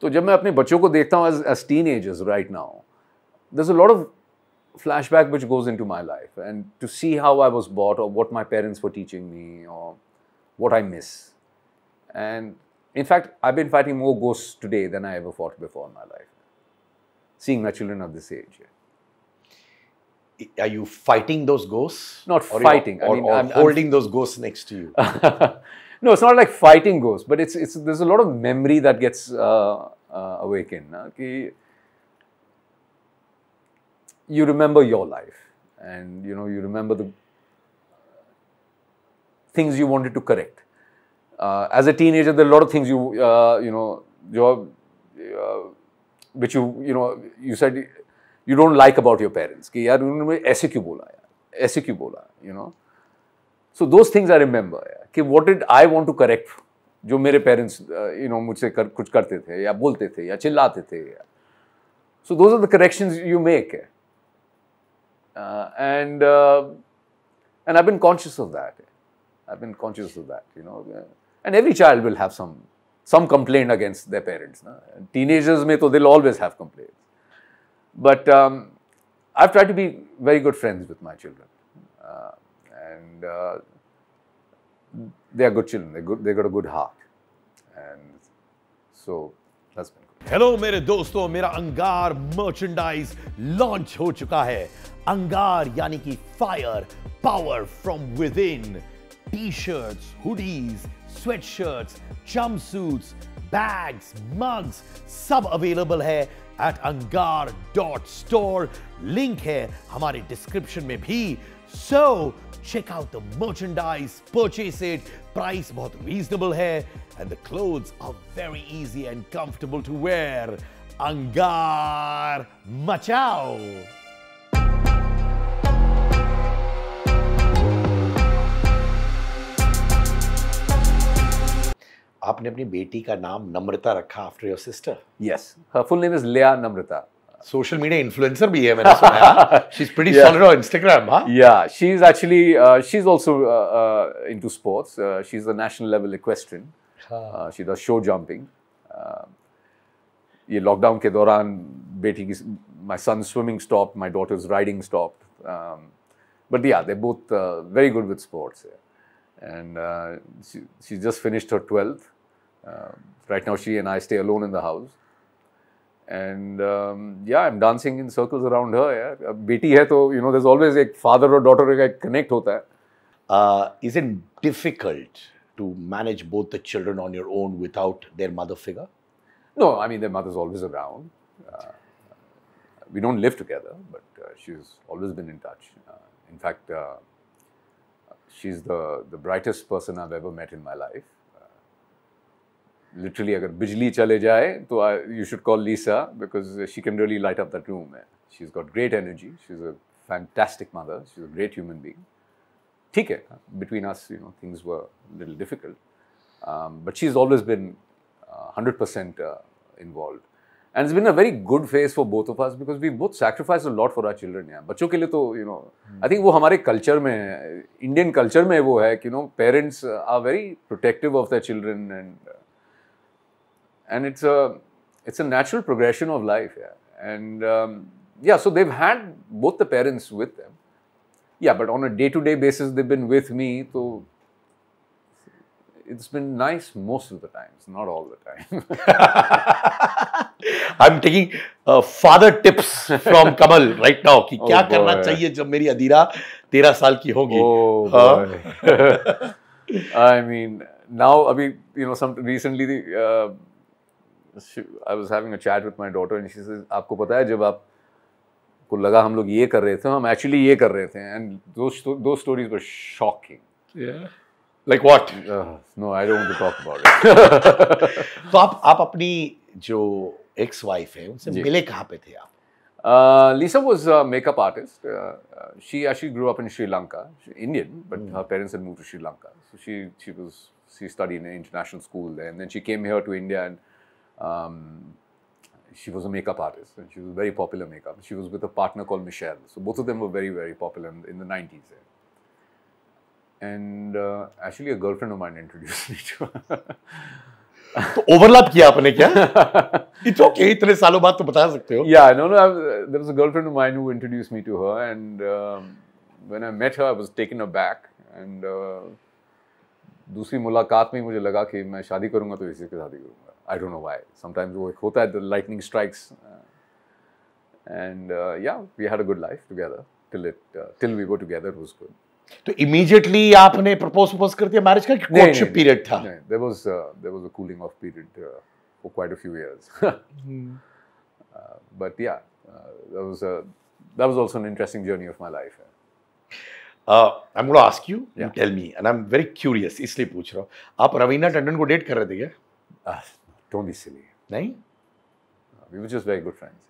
[SPEAKER 2] So, when I see my बच्चों को देखता हूँ there's a lot of flashback which goes into my life and to see how I was bought or what my parents were teaching me or what I miss. And in fact, I've been fighting more ghosts today than I ever fought before in my life, seeing my children at this age are you fighting those ghosts? Not or fighting. Or, I mean, or I'm, holding I'm, those ghosts next to you. no, it's not like fighting ghosts, but it's it's there's a lot of memory that gets uh, uh, awakened. Okay? You remember your life, and you know you remember the things you wanted to correct. Uh, as a teenager, there are a lot of things you uh, you know your uh, which you you know you said you don't like about your parents कि यार उन्होंने ऐसे क्यों बोला यार ऐसे क्यों बोला you know so those things I remember कि what did I want to correct जो मेरे पेरेंट्स यू नो मुझसे कर, कुछ करते थे या बोलते थे या चिल्लाते थे so those are the correction you make and and I been conscious of that I've been conscious of that, you know. And every child will have some some complaint against their parents. Teenagers may, so they'll always have complaints. But um, I've tried to be very good friends with my children. Uh, and uh, they are good children. They They got a good heart. And so that's been good. Hello, मेरे दोस्तों मेरा Angar
[SPEAKER 1] merchandise launch हो चुका है Angar, यानी fire power from within t-shirts hoodies sweatshirts jumpsuits bags mugs sub available है at Angaar dot store link है हमारे डिस्क्रिप्शन में भी so check out the merchandise purchase it price बहुत रीजनेबल है and the clothes are very easy and comfortable to wear अंगार मचाओ आपने अपनी बेटी का नाम नम्रता रखा after your sister yes her full name is लेया नम्रता
[SPEAKER 2] सोशल मीडिया इन्फ्लुएंसर भी है मैंने सुना she is pretty solid on Instagram हां yeah she is actually she is also into sports she is a national level equestrian she does show jumping ये lockdown के दौरान बेटी की my son swimming stop my daughter's riding stop but yeah they both very good with sports and she just finished her 12th um, right now, she and I stay alone in the house. And um, yeah, I'm dancing in circles around her. Yeah. बेटी है तो you know there's always a father or daughter का connect होता है. Uh, is it difficult to manage both the children on your own without their mother figure? No, I mean their mother's always around. Uh, we don't live together, but uh, she's always been in touch. Uh, in fact, uh, she's the the brightest person I've ever met in my life literally agar bijli chale jaye, to I, you should call Lisa because she can really light up that room. She's got great energy. She's a fantastic mother. She's a great human being. ठीक between us you know things were a little difficult um, but she's always been uh, 100% uh, involved and it's been a very good phase for both of us because we both sacrificed a lot for our children yeah बच्चों के लिए you know hmm. I think वो हमारे culture Indian culture में वो है you know parents uh, are very protective of their children and uh, and it's a it's a natural progression of life. Yeah. And um, yeah, so they've had both the parents with them. Yeah, but on a day-to-day basis, they've been with me. So it's been nice most of the times, not all the time.
[SPEAKER 1] I'm taking uh, father tips from Kamal right now. कि oh, क्या oh करना चाहिए जब मेरी Adira तेरह साल की होगी? Oh boy.
[SPEAKER 2] I mean, now, you know, some recently the uh, I was having a chat with my daughter and she says आपको पता है जब आप को लगा हम लोग ये कर रहे थे हम एक्चुअली ये कर रहे थे एंड दो stories were shocking like what no I don't want to talk about it तो आप आप अपनी जो एक्स वाइफ है उनसे मिले कहाँ पे थे आप Uh, Lisa was a makeup artist. Uh, uh, she actually grew up in Sri Lanka, she, Indian, but mm. her parents had moved to Sri Lanka. So she she was she studied in an international school there, and then she came here to India and Um, she was a makeup artist and she was very popular makeup. She was with a partner called Michelle. So both of them were very, very popular in, in the 90s. And uh, actually, a girlfriend of mine introduced me to her. तो overlap किया आपने क्या it's okay इतने सालों बाद तो बता सकते हो या no no there was a girlfriend of mine who introduced me to her And when I met her I दूसरी मुलाकात में मुझे लगा कि मैं शादी करूंगा तो इसी के शादी करूंगा I don't know why. Sometimes the lightning strikes. Uh, and uh, yeah, we had a good life together. Till it, uh, till we go together, it was good. So
[SPEAKER 1] immediately, you proposed proposed marriage? What no, no, period
[SPEAKER 2] there was uh, There was a cooling off period for quite a few years. Hmm. but yeah, that, was a, that was also an interesting journey of my life. I'm going
[SPEAKER 1] to ask you, you tell me, and I'm very curious. Isli Puchra, you date Ravina Tandon? Uh, Tony से लिए नहीं we were just very good friends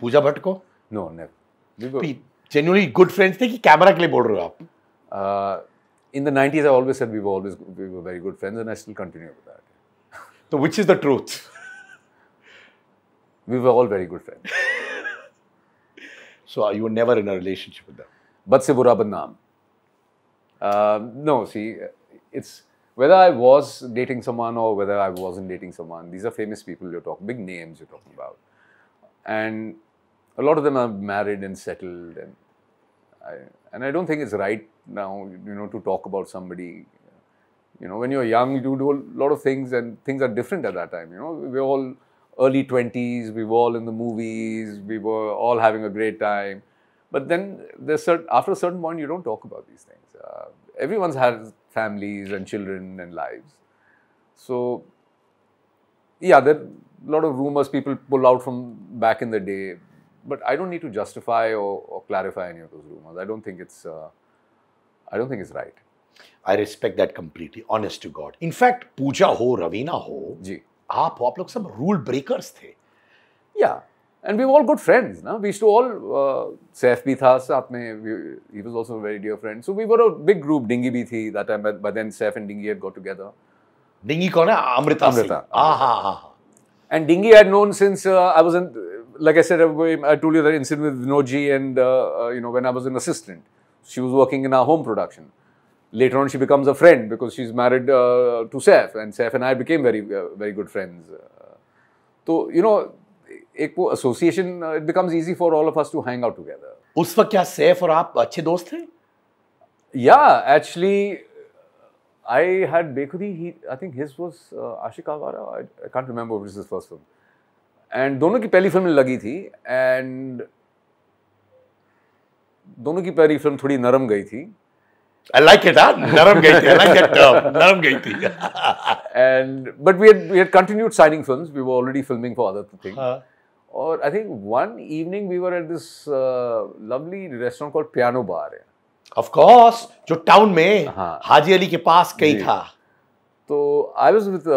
[SPEAKER 2] Pooja Bhatt को no never we genuinely good friends थे कि camera के लिए बोल रहे हो आप in the 90s I always said we were always we were very good friends and I still continue with that तो which is the truth we were all very good friends so you were never in a relationship with them but से बुरा badnaam. No see it's whether I was dating someone or whether I wasn't dating someone, these are famous people you're talking, big names you're talking about. And a lot of them are married and settled. And I, and I don't think it's right now, you know, to talk about somebody. You know, when you're young, you do a lot of things and things are different at that time. You know, we're all early 20s, we were all in the movies, we were all having a great time. But then there's certain, after a certain point, you don't talk about these things. Uh, everyone's had families and children and lives. So, yeah, there are a lot of rumors people pull out from back in the day, but I don't need to justify or, or clarify any of those rumors. I don't think it's, uh, I don't think it's right. I respect that completely, honest to God.
[SPEAKER 1] In fact, Pooja ho,
[SPEAKER 2] Ravina ho, जी आप आप लोग सब rule breakers थे yeah. And we were all good friends. We used to all, uh, Saif bhi tha, he was also a very dear friend. So we were a big group, Dingy bhi thi that time, but, but then Saif and Dingy had got together. Dingy kaun hai? Amrita Amrita. Aha. Ah, and Dingy I had known since uh, I was in, like I said, uh, I told you that incident with Noji and, uh, uh, you know, when I was an assistant. She was working in our home production. Later on, she becomes a friend because she's married uh, to Saif and Saif and I became very, uh, very good friends. So, you know, एक वो association it becomes easy for all of us to hang out together उस वक्त क्या सैफ और आप अच्छे दोस्त थे या actually I had Bekhudi he I think his was Ashique Awara I can't remember which is his first film and दोनों की पहली फिल्म लगी थी एंड दोनों की पहली फिल्म थोड़ी नरम गई थी I like it huh? Naram Gaiti. I like that term. Naram Gaiti. and but we had we had continued signing films. We were already filming for other things. Uh हाँ। -huh. और I think one evening we were at this lovely restaurant called piano bar है of course जो town में हाँ, हाजी अली के पास कहीं था तो I was with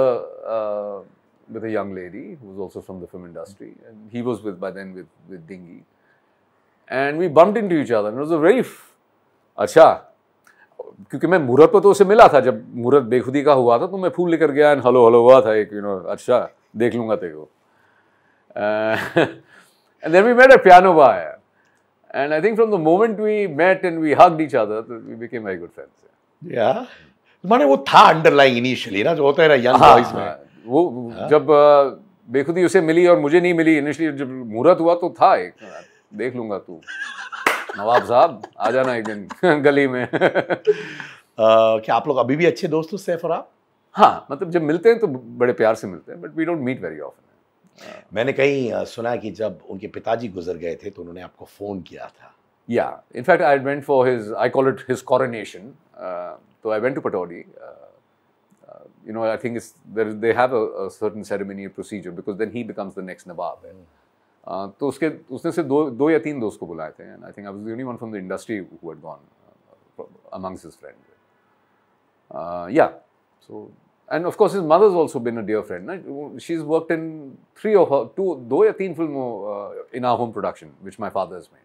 [SPEAKER 2] with a young lady who was also from the film industry and he was with by then with with Dingy and we bumped into each other it was a very अच्छा क्योंकि मैं मुहूर्त पर तो उसे मिला था जब मुहूर्त बेखुदी का हुआ था तो मैं फूल लेकर गया एंड हेलो हेलो हुआ था एक यू you नो know, अच्छा देख लूंगा तेरे को Uh, and then we met at Piano Bar. And I think from the moment we met and we hugged each other, we became very good friends. Yeah. माने वो था underlying initially ना जो होता है ना यंग बॉयज हाँ, में हाँ, वो हाँ? जब uh, बेखुदी उसे मिली और मुझे नहीं मिली इनिशियली जब मुहूर्त हुआ तो था एक देख लूंगा तू नवाब साहब आ जाना एक दिन गली में uh, क्या आप लोग अभी भी अच्छे दोस्त हो सैफ और आप हाँ मतलब जब मिलते हैं
[SPEAKER 1] तो बड़े प्यार से मिलते हैं but we don't meet very often हाँ। मैंने कहीं सुना कि जब उनके
[SPEAKER 2] पिताजी गुजर गए थे तो
[SPEAKER 1] उन्होंने आपको फ़ोन किया था
[SPEAKER 2] या in fact I went for his I call it his coronation तो I went to Pataudi you know I think it's there, they have a, a certain ceremonial procedure because then he becomes the next Nawab. Hmm. Uh, तो उसके उसने से दो दो या तीन दोस्त को बुलाए थे and I think I was the only one from the industry who had gone amongst his friends yeah so And of course, his mother's also been a dear friend. Right? She's worked in three of her, two, do ya teen film uh, in our home production, which my father has made.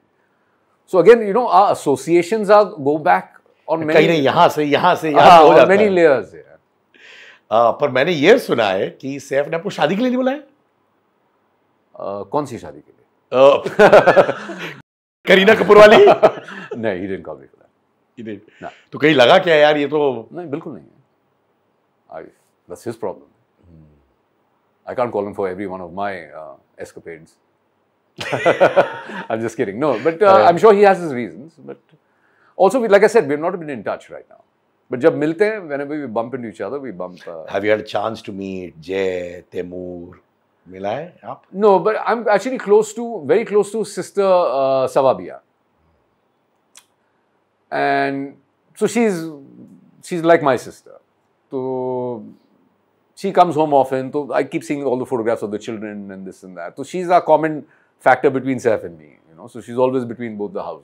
[SPEAKER 2] So again, you know, our associations are go back on many. कहीं यहाँ से यहाँ से यहाँ हो जाता many layers है. Yeah. पर मैंने ये
[SPEAKER 1] सुना है कि सैफ ने आपको शादी के लिए नहीं बुलाया. Uh, कौन सी शादी के लिए? करीना कपूर वाली?
[SPEAKER 2] नहीं, he didn't call me for that. He didn't. Nah. तो कहीं लगा क्या यार ये तो? नहीं, बिल्कुल नहीं. I, that's his problem. Mm. I can't call him for every one of my uh, escapades. I'm just kidding. No, but uh, uh-huh. I'm sure he has his reasons. But also, we, like I said, we've not been in touch right now. But jab milte whenever we bump into each other, we bump. Uh, Have you had a chance to meet Jay, Temur? मिला है आप no but I am actually close to, very close to sister सवाबिया and so she's, is she is तो she comes home often तो I keep seeing all the photographs of the children and this in that तो she is a common factor between Saif and me you know so she is always between both the house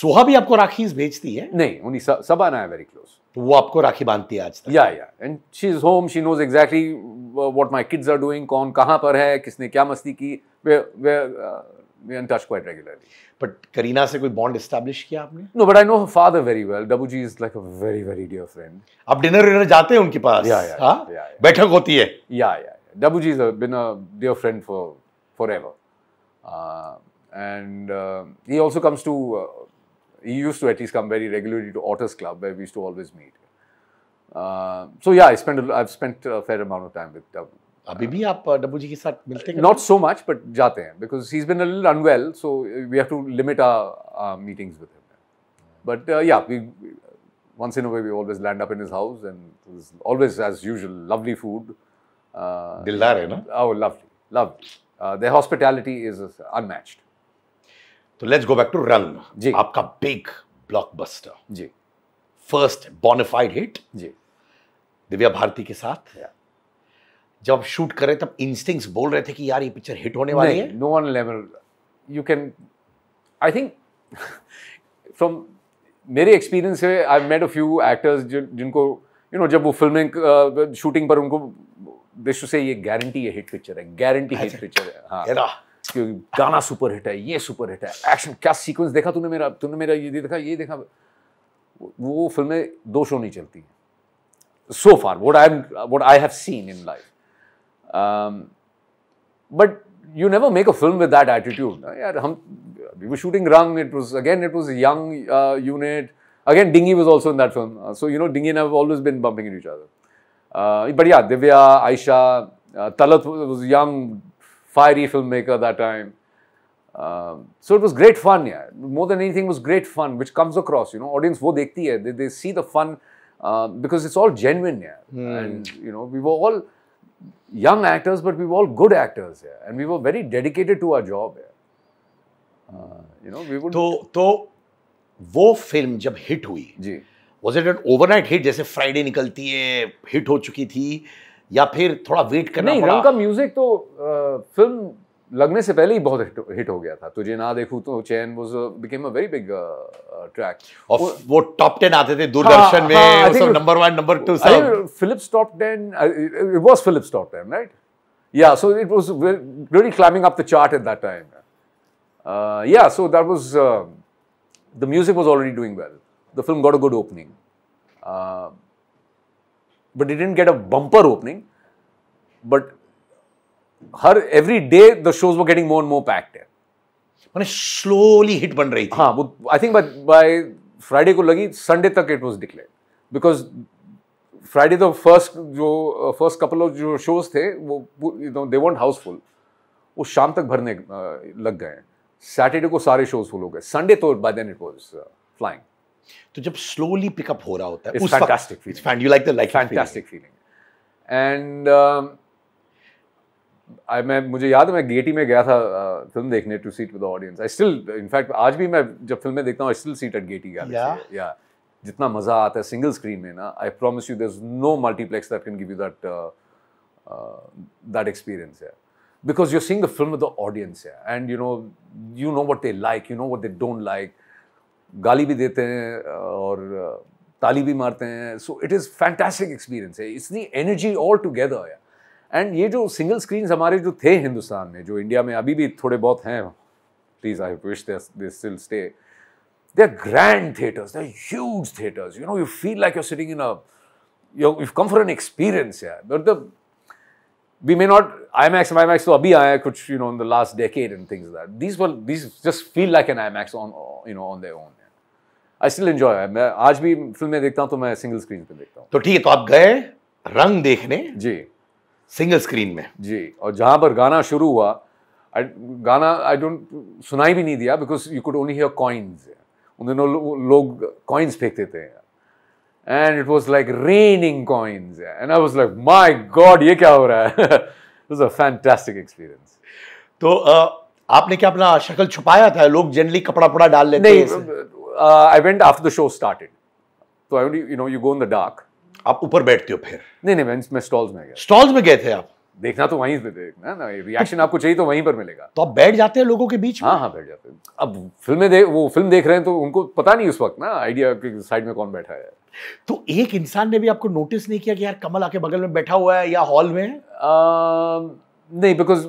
[SPEAKER 2] Soha भी आपको राखी भेजती है नहीं उन्हीं सब आना है वेरी क्लोज तो वो आपको राखी बांधती है आज तक yeah yeah and she is home she knows exactly what my kids are doing कौन कहाँ पर है किसने क्या मस्ती की we, we, we're in touch quite regularly. But Karina se koi bond established kiya aapne? No, but I know her father very well. Dabu ji is like a very very dear friend. Aap dinner dinner जाते हैं उनके पास? Yeah, yeah. हाँ? Yeah, yeah. Baithak hoti hai. Yeah, yeah. Dabu ji has been a dear friend for forever. Uh, and uh, he also comes to, uh, he used to at least come very regularly to Otters Club where we used to always meet. Uh, so yeah, I spent, I've spent a fair amount of time with Dabu. अभी भी आप डब्बू जी के साथ मिलते हैं not so much but जाते हैं because he is been little unwell so we have to limit our meetings with him but yeah we once in a way we always land up in his house and there's always as usual lovely food uh, dillar hai na oh lovely lovely uh, their hospitality is unmatched तो let's go back to Rang जी आपका big
[SPEAKER 1] blockbuster जी first bonafide hit जी दिव्या भारती के साथ yeah. जब shoot कर रहे तब instincts बोल रहे थे कि यार ये पिक्चर हिट होने वाली है
[SPEAKER 2] no one level you can I think from मेरे एक्सपीरियंस से I made a few actors जिनको यू नो जब वो फिल्में शूटिंग uh, पर उनको दिशु से ये गारंटी ये हिट पिक्चर है गारंटी हिट पिक्चर है हाँ क्योंकि तो- गाना सुपर हिट है ये सुपर हिट है एक्शन क्या सीक्वेंस देखा तूने मेरा तूने मेरा ये देखा ये देखा वो फिल्में दो शो नहीं चलती so far far I am what I have seen in life Um, but you never make a film with that attitude. we were shooting Rang. It was again, it was a young uh, unit. Again, Dingy was also in that film. Uh, so you know, Dingy and I have always been bumping into each other. Uh, but yeah, Divya, Aisha, uh, Talat was a young, fiery filmmaker that time. Um, so it was great fun. Yeah, more than anything, was great fun, which comes across. You know, audience, wo dekhti hai. They, they see the fun uh, because it's all genuine. Yeah, hmm. and you know, we were all young actors, but we were all good actors here, and we were very dedicated to our job here. Uh, you know, we would. तो तो वो
[SPEAKER 1] film जब hit हुई जी was it an overnight hit जैसे Friday निकलती है hit हो चुकी
[SPEAKER 2] थी या फिर थोड़ा वेट करना नहीं रंग का म्यूजिक तो फिल्म लगने से पहले ही बहुत हिट, हिट हो गया था तुझे ना देखूं तो चैन was became a very big track of वो टॉप टेन आते थे हाँ, दूरदर्शन हाँ, में number 1 number 2 Philips top 10 it was Philips top 10 right yeah so it was really climbing up the chart at that time yeah so that was the music was already doing well the film got a good opening but it didn't get a bumper opening but her every day the shows were getting more and more packed मैंने slowly hit बन रही थी हाँ वो I think by Friday को लगी Sunday तक it was declare because Friday तो फर्स्ट जो फर्स्ट कपल ऑफ जो शोज थे वो you know they want housefull वो शाम तक भरने लग गए सैटरडे को सारे शोज फुल हो गए संडे तो by then it was flying तो जब स्लोली पिकअप हो रहा होता है उस fantastic feeling you like the like fantastic feeling and I मैं मुझे याद है मैं गेटी में गया था फिल्म देखने to sit with audience I still in fact आज भी मैं जब फिल्में देखता हूँ स्टिल सीट एट गेटी गया या जितना मज़ा आता है सिंगल स्क्रीन में ना I promise you there no multiplex that can give you that that experience है because you sing the film with the audience you know you know you know what they like you know what they गाली भी देते हैं और ताली भी मारते हैं so it is fantastic experience है इट्स दी एनर्जी ऑल है एंड ये जो सिंगल स्क्रीन हमारे जो थे हिंदुस्तान में जो इंडिया में अभी भी थोड़े बहुत हैं please I wish they still stay they are grand theatres they are huge theatres you know you feel like you're sitting in a you come for an experience यार but the not IMAX IMAX तो अभी आया है कुछ you know in the last decade and things that this these this just feel like an IMAX on you know on their own I still enjoy मैं आज भी फिल्में देखता हूँ तो मैं सिंगल स्क्रीन पर देखता हूँ तो ठीक है तो आप गए रंग देखने जी सिंगल स्क्रीन में जी और जहाँ पर गाना शुरू हुआ I, गाना आई डोंट सुनाई भी नहीं दिया because you could only hear coins उन दिनों लोग कॉइन्स फेंकते थे and it was like raining coins and I was like my God ये क्या हो रहा है इट तो, अ फैंटेस्टिक एक्सपीरियंस तो
[SPEAKER 1] uh, आपने क्या अपना शक्ल छुपाया था लोग जनरली कपड़ा पुड़ा डाल लेते हैं I went
[SPEAKER 2] after the show started तो I you know you go in the dark आप ऊपर बैठते हो फिर नहीं नहीं मैं, स्टॉल्स में गया स्टॉल्स में गए थे आप देखना तो वहीं पे देखना ना रिएक्शन आपको चाहिए तो वहीं पर मिलेगा तो आप बैठ जाते हैं लोगों के बीच हाँ हाँ बैठ जाते हैं अब फिल्में देख वो फिल्म देख रहे हैं तो उनको पता नहीं उस वक्त ना आइडिया कि साइड में कौन बैठा है तो एक इंसान ने भी आपको नोटिस नहीं किया कि यार कमल आके बगल
[SPEAKER 1] में बैठा हुआ है या हॉल में
[SPEAKER 2] नहीं because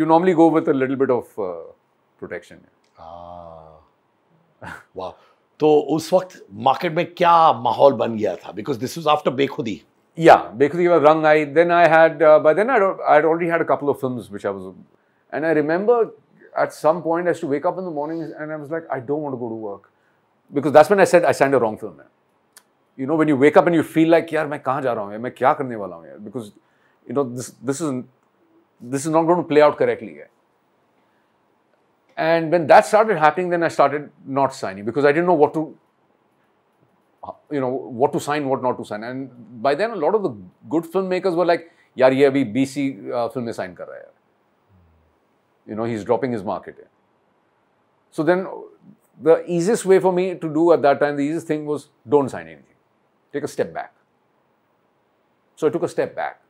[SPEAKER 2] you normally go with little bit of protection वाह तो उस वक्त मार्केट में क्या माहौल बन गया था because this was after Bekhudi या बेखुदी के Rang I then I had by then I I already had a couple of films which I was and I remember at some point I to wake up in the morning and I was like I don't want to go to work because that's when I said I send a wrong film you know when you wake up and you feel like यार मैं कहां जा रहा हूं मैं क्या करने वाला हूं यार because you know this this is this is not going to play out correctly है And when that started happening, then I started not signing because I didn't know what to, you know, what to sign, what not to sign. And by then, a lot of the good filmmakers were like, "Yaar, ye abhi BC uh, film mein sign kar raha hai." You know, he's dropping his market. Hai. So then, the easiest way for me to do at that time, the easiest thing was don't sign anything, take a step back. So I took a step back.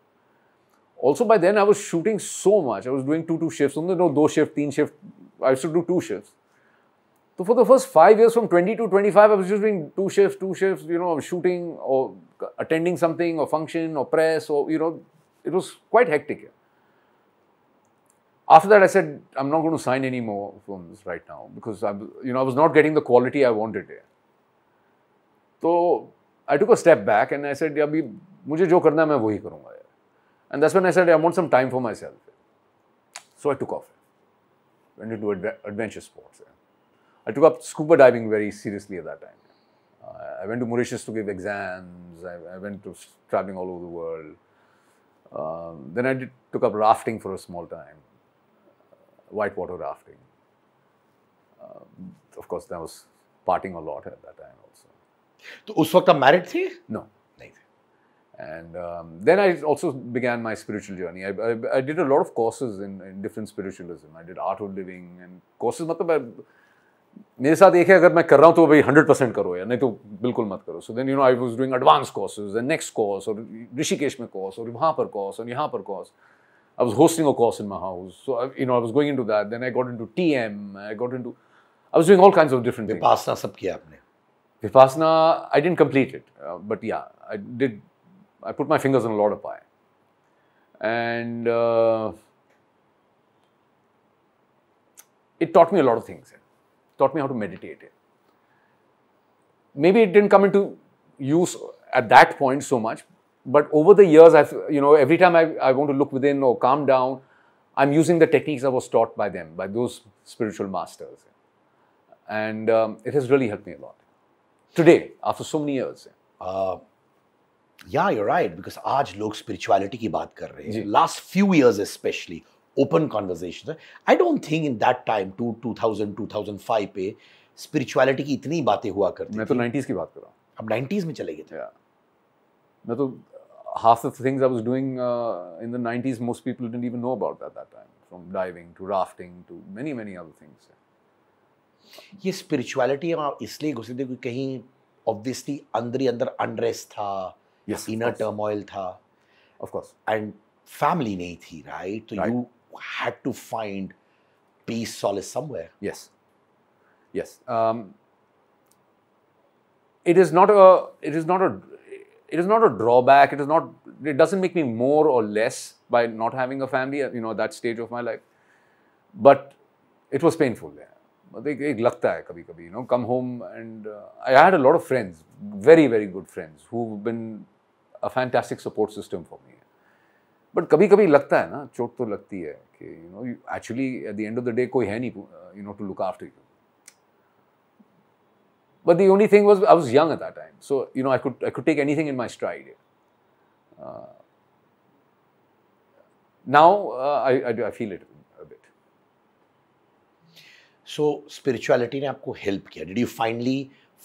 [SPEAKER 2] Also, by then I was shooting so much. I was doing two two shifts. No, no, two shift, three shift. I used to do two shifts. So for the first five years, from 20 to 25, I was just doing two shifts, two shifts. You know, shooting or attending something or function or press or you know, it was quite hectic. After that, I said I'm not going to sign any more films right now because I, you know, I was not getting the quality I wanted. So I took a step back and I said, yeah, अभी मुझे जो करना है मैं वही करूँगा. And that's when I said, I want some time for myself. So I took off. Went into adventure sports. I took up scuba diving very seriously at that time. Uh, I went to Mauritius to give exams. I, I went to traveling all over the world. Um, then I did, took up rafting for a small time, uh, whitewater rafting. Um, of course, that was partying a lot at that time also. तो उस married आप No. And um, then I also began my spiritual journey. I, I, I did a lot of courses in, in, different spiritualism. I did art of living and courses. मतलब मेरे साथ एक है अगर मैं कर रहा हूँ तो भाई हंड्रेड परसेंट करो या नहीं तो बिल्कुल मत करो so then you know I was doing advance courses and next course और ऋषिकेश में कोर्स और वहाँ पर कोर्स और यहाँ पर course I was hosting a course in my house so you know I was going in to that then I got in to T M I got in to I was doing all kind of different Vipassana सब किया आपने Vipassana I didn't complete it but yeah I did I put my fingers on a lot of pie. And uh, it taught me a lot of things. It taught me how to meditate. Maybe it didn't come into use at that point so much, but over the years, I've, you know, every time I, I want to look within or calm down, I'm using the techniques I was taught by them, by those spiritual masters. And um, it has really helped me a lot. Today, after so many years. Uh, yeah you right because आज लोग
[SPEAKER 1] spirituality की बात कर रहे हैं last few years specially open conversation I don't think in that time two two thousand two thousand five पे spirituality की इतनी बातें हुआ करती मैं
[SPEAKER 2] तो नाइन्टीज़ की बात कर रहा हूँ अब नाइन्टीज़ में चले गए थे मैं तो uh, half the things I was doing uh, in the 90s, most people didn't even know about at that time, from diving to rafting to many, many other things. ये स्पिरिचुअलिटी इसलिए घुसे थे कहीं
[SPEAKER 1] ऑब्वियसली अंदर ही अंदर unrest था yes, inner turmoil tha of course and family nahi thi right so right. you had to find
[SPEAKER 2] peace solace somewhere yes yes um, it is not a it is not a it is not a drawback it is not it doesn't make me more or less by not having a family you know that stage of my life but it was painful yeah. एक एक लगता है कभी कभी you know come home and friends had a lot a fantastic support system for me. but, कभी कभी लगता है ना चोट तो लगती है कि you know you actually at the end of the day कोई है नहीं you know to look after you But the only thing was I was young at that time, so you know I could I could take anything in my stride. Uh, now uh, I, I feel it a bit.
[SPEAKER 1] So spirituality ने आपको help किया. Did you finally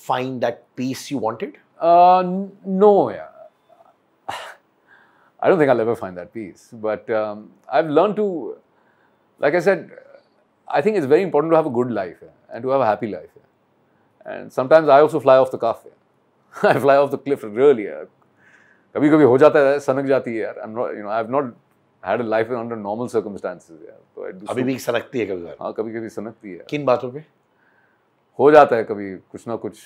[SPEAKER 1] find
[SPEAKER 2] that peace you wanted? Uh, no, yeah. I don't think I'll ever find that peace. But um, I've learned to, like I said, I think it's very important to have a good life yeah, and to have a happy life. Yeah. And sometimes I also fly off the cuff. Yeah. I fly off the cliff really. Yeah. कभी कभी हो जाता है सनक जाती है यार I am not you know I have not had a life अभी भी है कभी हाँ कभी कभी है किन बातों पे हो जाता है कभी कुछ ना कुछ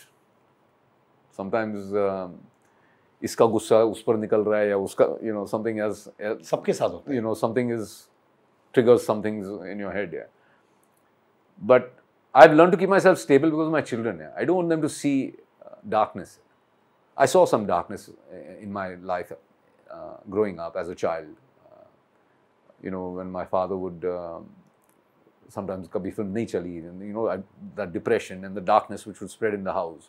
[SPEAKER 2] um, इसका गुस्सा उस पर निकल रहा है या उसका यू नो समथिंग एज सबके साथ होता है you know something is trigger something in your head but I have learn to keep my self stable because my children है I don't name to see darkness. I saw some darkness uh, in my life uh, growing up as a child. Uh, you know, when my father would um, sometimes kabhi film nahi chali, you know the depression and the darkness which would spread in the house,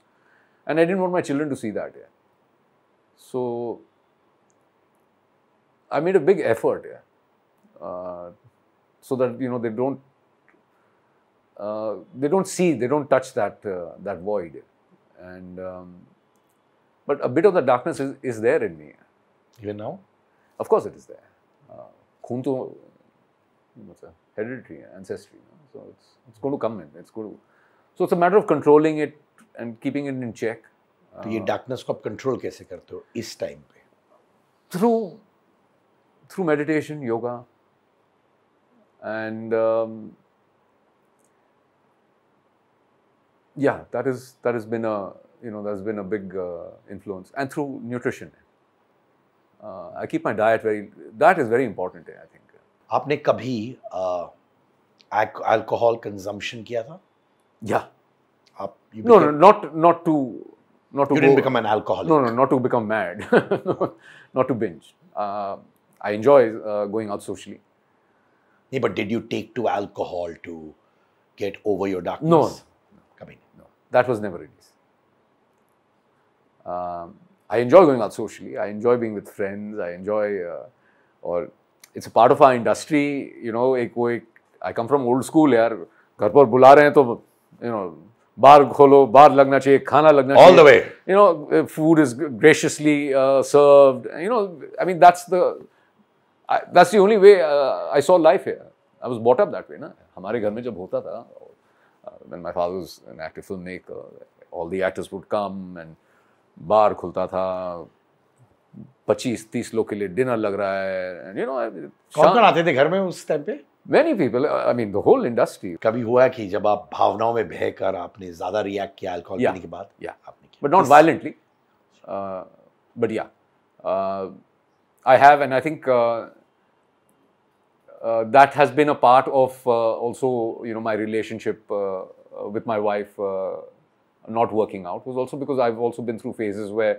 [SPEAKER 2] and I didn't want my children to see that. So I made a big effort, yeah, uh, so that you know they don't uh, they don't see, they don't touch that uh, that void, and um, but a bit of the darkness is, is there in me. Even now, of course, it is there. खून uh, तो hereditary ancestry, so it's it's going to come in. It's going to so it's a matter of controlling it and keeping it in check तो ये darkness हाँ। को आप control कैसे करते हो इस टाइम पे through through meditation yoga and yeah that is that is been you know that been a big influence and through nutrition I keep my diet very that is very important I think आपने कभी
[SPEAKER 1] alcohol uh, consumption किया था
[SPEAKER 2] या आप not not to not to you didn't go, become an alcoholic. No, no, not to become mad, not to binge. Uh, I enjoy uh, going out socially. Yeah, but did you take to alcohol to get over your darkness? No, no. come in. No, that was never released. Um, I enjoy going out socially. I enjoy being with friends. I enjoy, uh, or it's a part of our industry. You know, I come from old school यार घर पर बुला रहे हैं तो you know बार खोलो बार लगना चाहिए खाना लगना All चाहिए the way. you know food is graciously uh, served you know i mean that's the I, that's the only way uh, i saw life here i was brought up that way na हमारे घर में जब होता था when my father was an active filmmaker all the actors would come and बार खुलता था 25 30 लोग के लिए डिनर लग रहा है एंड यू नो कौन कौन आते थे घर में उस टाइम पे Many people, uh, I mean, the whole
[SPEAKER 1] industry. कभी हुआ कि जब आप भावनाओं में बह कर आपने ज़्यादा react किया alcohol yeah. पीने के बाद या आपने
[SPEAKER 2] But not violently but yeah I have and I think that has been a part of uh, also you know my relationship uh, uh with my wife uh, not working out was also because I've also been through phases where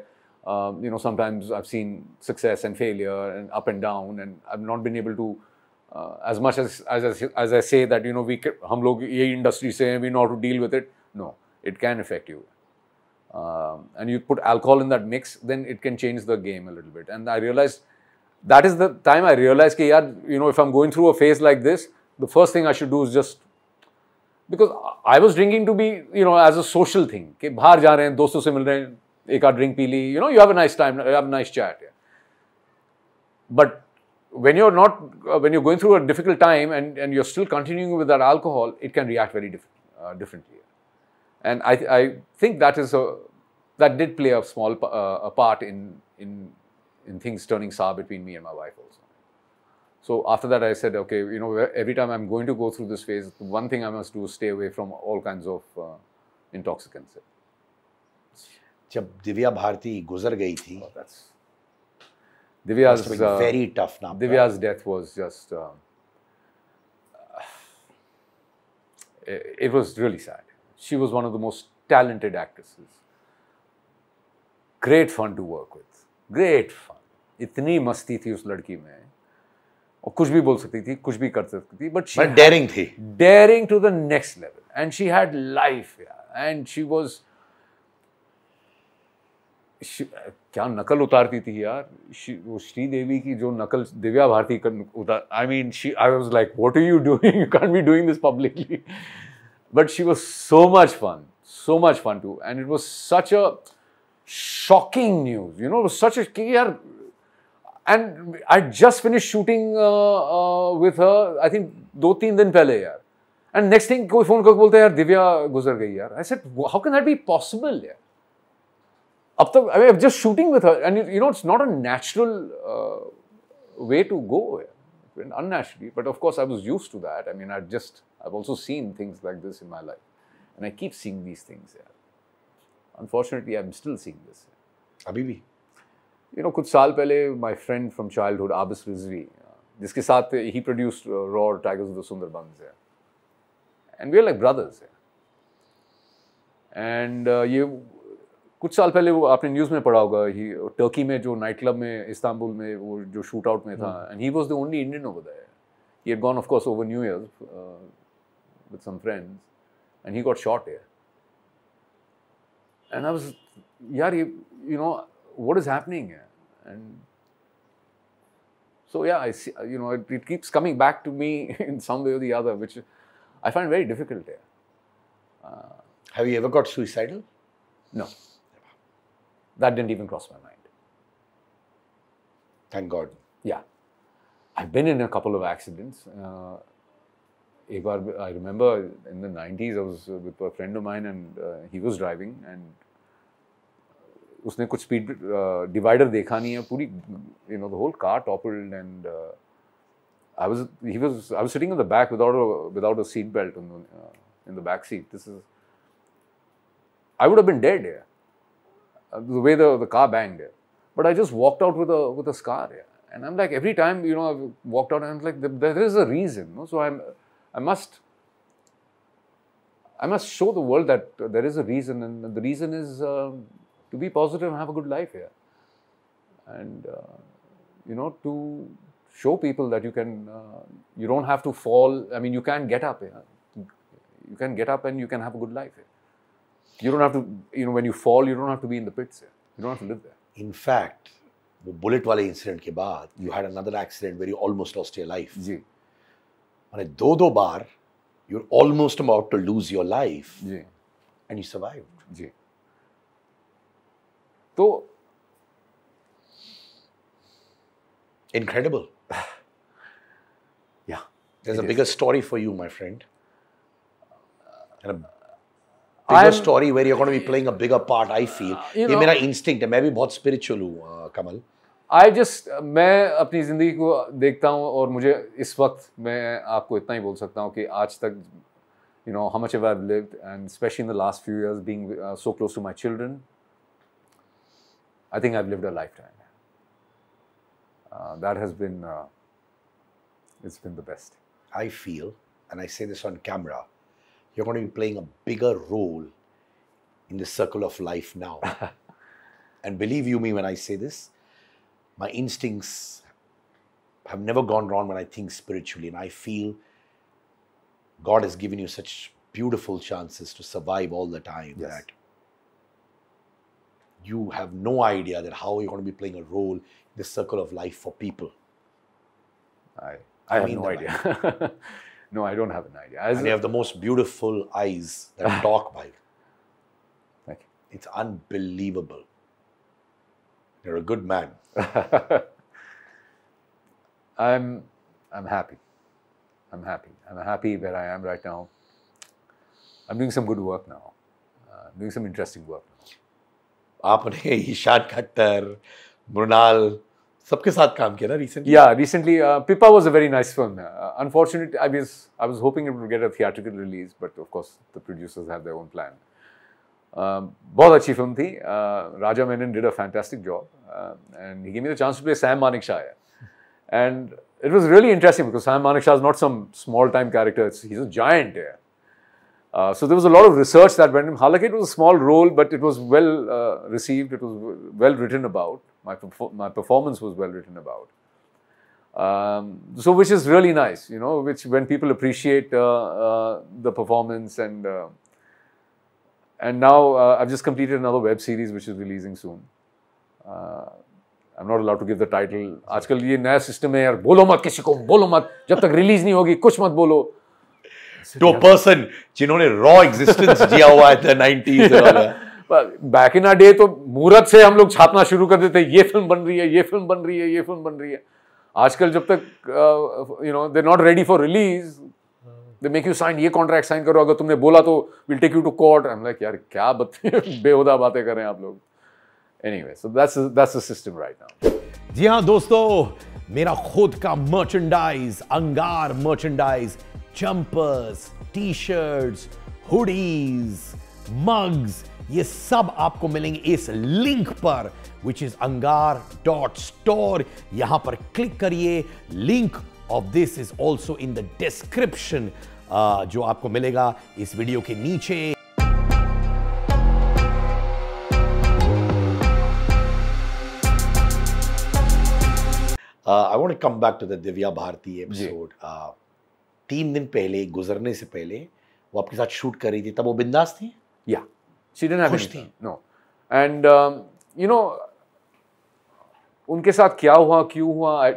[SPEAKER 2] um, you know sometimes I've seen success and failure and up and down and I've not been able to uh, as much as, as, as I say that, you know, we, hum log ye industry se we know how to deal with it. No, it can affect you. Um, and you put alcohol in that mix, then it can change the game a little bit. And I realized that is the time I realized that, yeah, you know, if I'm going through a phase like this, the first thing I should do is just because I was drinking to be, you know, as a social thing. Okay, बाहर जा रहे हैं दोस्तों से मिल रहे हैं एक you have a nice chat. No you when you're not, uh, when you're going through a difficult time and, and you're still continuing with that alcohol, it can react very diff uh, differently. And I, th I think that is a, that did play a small uh, a part in, in, in things turning sour between me and my wife also. So after that, I said, okay, you know, every time I'm going to go through this phase, one thing I must do is stay away from all kinds of uh, intoxicants. जब दिव्या भारती गुजर गई थी oh, Divya's very uh, tough Divya's death was just uh, it, was really sad. She was one of the most talented actresses. Great fun to work with. Great fun. Itni masti thi us ladki mein. Aur kuch bhi bol sakti thi, kuch bhi kar sakti thi. But, she but daring thi. Daring to the next level. And she had life, yeah. And she was... क्या नकल उतारती थी यार वो श्रीदेवी की जो नकल दिव्या भारती उतार I mean she I was like what are you doing you can be doing this publicly but she was so much fun so much fun too and it was such a shocking news you know such यार and I just finish shooting with I think दो तीन दिन पहले यार and next thing कोई phone करके बोलते हैं यार दिव्या गुजर गई यार I said how can that be possible यार up I mean, am just shooting with her, and you know, it's not a natural uh, way to go, unnaturally. But of course, I was used to that. I mean, I have just, I've also seen things like this in my life, and I keep seeing these things. Yeah. Unfortunately, I'm still seeing this. अभी भी you know, कुछ साल पहले my friend from childhood Abis Rizvi जिसके साथ ही produced raw tigers of the Sundarbans है and we are like brothers And and कुछ साल पहले वो आपने न्यूज़ में पढ़ा होगा ही टर्की में जो नाइट क्लब में इस्तांबुल में वो जो शूट आउट में था and he was the only Indian over that he had gone of course over new year with some friends and he got shot here and I was यार you know what is happening and so yeah I see, you know it it keeps coming back to me in some way or the other which I find very difficult here. Uh, Have you ever got No. That didn't even cross my mind. Thank God. Yeah. I've been in a couple of accidents. Uh, I remember in the 90s, I was with a friend of mine and uh, he was driving and उसने कुछ speed divider the नहीं है you know, the whole car toppled and uh, I was he was I was sitting in the back without a without a seat belt in the, uh, in the back seat. This is I would have been dead uh, the way the, the car banged. But I just walked out with a with a scar. And I'm like, every time, you know, I've walked out and I'm like, there, there is a reason. So I'm, I must, I must show the world that there is a reason. And the reason is uh, to be positive and have a good life here. And, uh, you know, to show people that you can, uh, you don't have to fall. I mean, you can get up here. You can get up and you can have a good life here. You don't have to, you know, when you fall, you don't have to be in the pits. You don't have to live there. In fact, the bullet wale incident ke baad, you had
[SPEAKER 1] another accident where you almost lost your life. Ji. Mane, do do bar, you're almost about to lose your life. Ji. And you survived. Ji. So, incredible. yeah. There's a bigger story for you, my friend
[SPEAKER 2] bigger I'm, story
[SPEAKER 1] where you're going to be playing a bigger part, I feel.
[SPEAKER 2] ये मेरा instinct है मैं भी बहुत spiritual हूँ Kamal I just मैं अपनी ज़िंदगी को देखता हूँ और मुझे इस वक्त मैं आपको इतना you know how much have I lived, and especially in the last few years, being uh, so close to my children, I think I've lived a lifetime. Uh, that has been, uh, it's been the best. I feel, and I say this on
[SPEAKER 1] camera, you're going to be playing a bigger role in the circle of life now. and believe you me when I say this, my instincts have never gone wrong when I think spiritually. And I feel God has given you such beautiful chances to survive all the time yes. that you have no idea that how you're going to be playing a role in the circle of life for people. I, I, I have no idea. No, I don't have an idea. As and you have the most beautiful eyes that talk, by. It's unbelievable.
[SPEAKER 2] You're a good man. I'm, I'm happy. I'm happy. I'm happy where I am right now. I'm doing some good work now. Uh, I'm doing some interesting work now.
[SPEAKER 1] आपने ईशान खट्टर सबके साथ काम किया ना recently
[SPEAKER 2] yeah recently Pippa was a very nice film unfortunate I was I was hoping it would get a theatrical release but of course the producers have their own plan बहुत अच्छी film थी Raja Menon did a fantastic job and he gave me the chance to play Sam Manik and it was really interesting because Sam Manekshaw is not some small-time character; he's a giant. Uh, so there was a lot of research that went in. Halak, it was a small role, but it was well uh, received. It was well written about. My, my performance was well written about. Um, so, which is really nice, you know, which when people appreciate uh, uh, the performance and uh, and now uh, I've just completed another web series which is releasing soon. Uh, I'm not allowed to give the title. आजकल ये नया system है यार बोलो मत किसी को बोलो मत जब तक release नहीं होगी कुछ मत बोलो. To a person जिन्होंने raw existence जिया हुआ है the 90s and back in day तो मुहूर्त से हम लोग छापना शुरू कर देते ये फिल्म बन रही है ये फिल्म बन रही है ये फिल्म बन रही है आजकल जब तक you know they not ready for release they make you sign ये कॉन्ट्रैक्ट साइन करो अगर तुमने बोला तो will take you to court हम लाइक यार क्या बेहुदा बातें कर रहे हैं आप लोग anyway so that's that's the system right now
[SPEAKER 1] जी हाँ दोस्तों मेरा खुद का merchandise Angaar merchandise jumpers T shirts hoodies mugs ये सब आपको मिलेंगे इस लिंक पर which is Angaar dot store यहां पर क्लिक करिए link of this is also in the description जो आपको मिलेगा इस वीडियो के नीचे I want come back to the Divya Bharti episode तीन दिन पहले गुजरने से पहले
[SPEAKER 2] वो आपके साथ शूट कर रही थी तब वो बिंदास थी या yeah. She didn't have anything no and you know उनके साथ क्या हुआ क्यों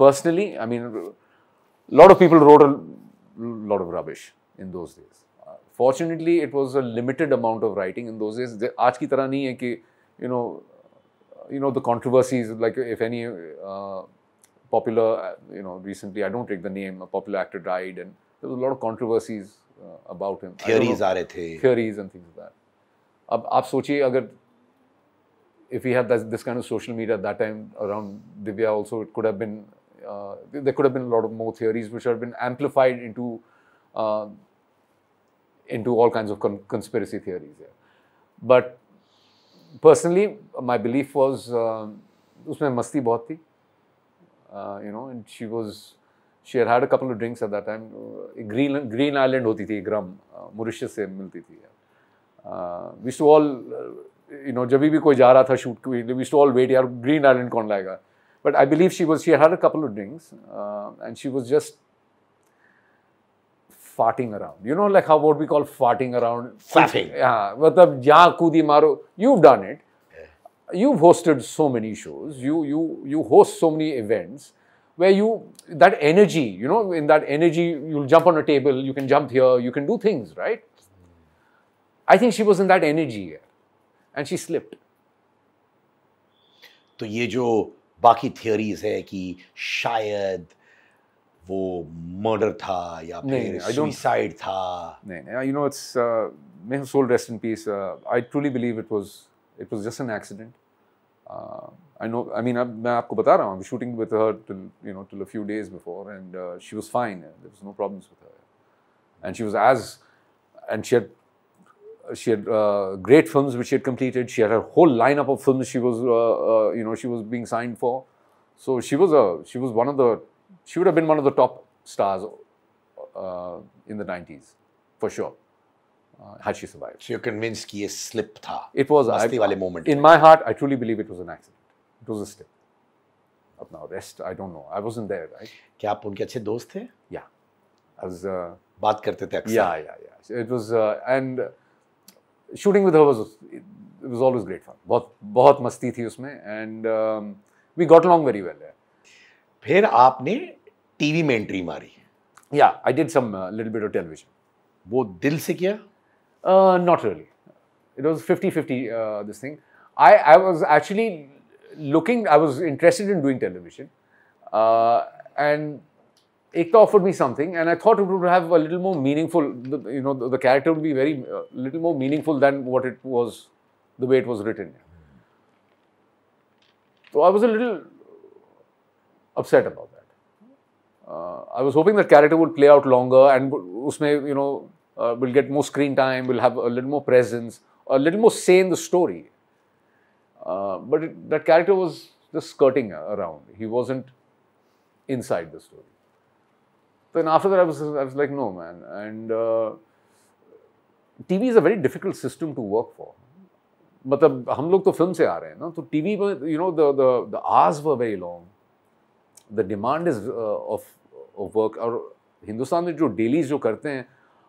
[SPEAKER 2] Personally, I mean, a lot of people wrote a lot of rubbish in those days. fortunately, it was a limited amount of writing in those days. The की तरह नहीं है you know you know the controversies like if any uh, popular uh, you know recently I don't take the name a popular actor died and there was a lot of controversies uh, about him, theories आ रहे थे theories and things that अब आप सोचिए अगर if we had this, kind of social media at that time around Divya also, it could have been, uh, there could have been a lot of more theories which have been amplified into, uh, into all kinds of conspiracy theories. But personally, my belief was, uh, उसमें मस्ती बहुत थी, you know, and she was she had had a couple of drinks at that time green green island होती थी ग्रम Mauritius से मिलती थी wish to all you know जब भी कोई जा रहा था shoot wish to all wait यार ग्रीन आइलैंड कौन लाएगा but I believe she was she had a couple of drinks and she was just farting around. You know, like how what we call farting around. Faffing. Yeah, मतलब जहाँ कूदी मारो. You've done it. Yeah. You've hosted so many shows. You you you host so many events where you, that energy, you know, in that energy, you'll jump on a table, you can jump here, you can do things, right? I think she was in that energy and she slipped. तो ये जो बाकी theories है कि शायद वो murder था या फिर सुसाइड था नहीं नहीं you know it's may soul rest in peace I truly believe it was it was just an accident I know, I mean, अब मैं shooting with her till, you know, till a few days before and uh, she was fine. There was no problems with her. And she was as, and she had, she had uh, great films which she had completed. She had her whole lineup of films she was, uh, uh, you know, she was being signed for. So she was a, she was one of the, she would have been one of the top stars uh, in the 90s, for sure. Uh, had she survived. So you're convinced कि ये slip It was. a, वाले moment. In my heart, I truly believe it was an accident. It was a step अब rest I don't know I wasn't there right क्या आप उनके अच्छे दोस्त थे या एज uh, बात करते थे अक्सर yeah yeah yeah it was and shooting with her was was always great fun बहुत बहुत मस्ती थी उसमें and we got along very well फिर आपने टीवी में एंट्री मारी yeah I did some little bit of television वो दिल से किया not really it was fifty fifty this thing I I i actually looking, I was interested in doing television. Uh, and Ekta offered me something, and I thought it would have a little more meaningful, you know, the, the character would be very uh, little more meaningful than what it was, the way it was written. So I was a little upset about that. Uh, I was hoping that character would play out longer and usme, you know, uh, will get more screen time, will have a little more presence, a little more say in the story. Uh, but that character was just skirting around. He wasn't inside the story. Then after that, I was, like, no, man. And uh, TV is a very difficult system to work for. But the hum log to film se So TV, you know, the, hours were very long. The demand is uh, of, of work. Or Hindustan, the dailies jo karte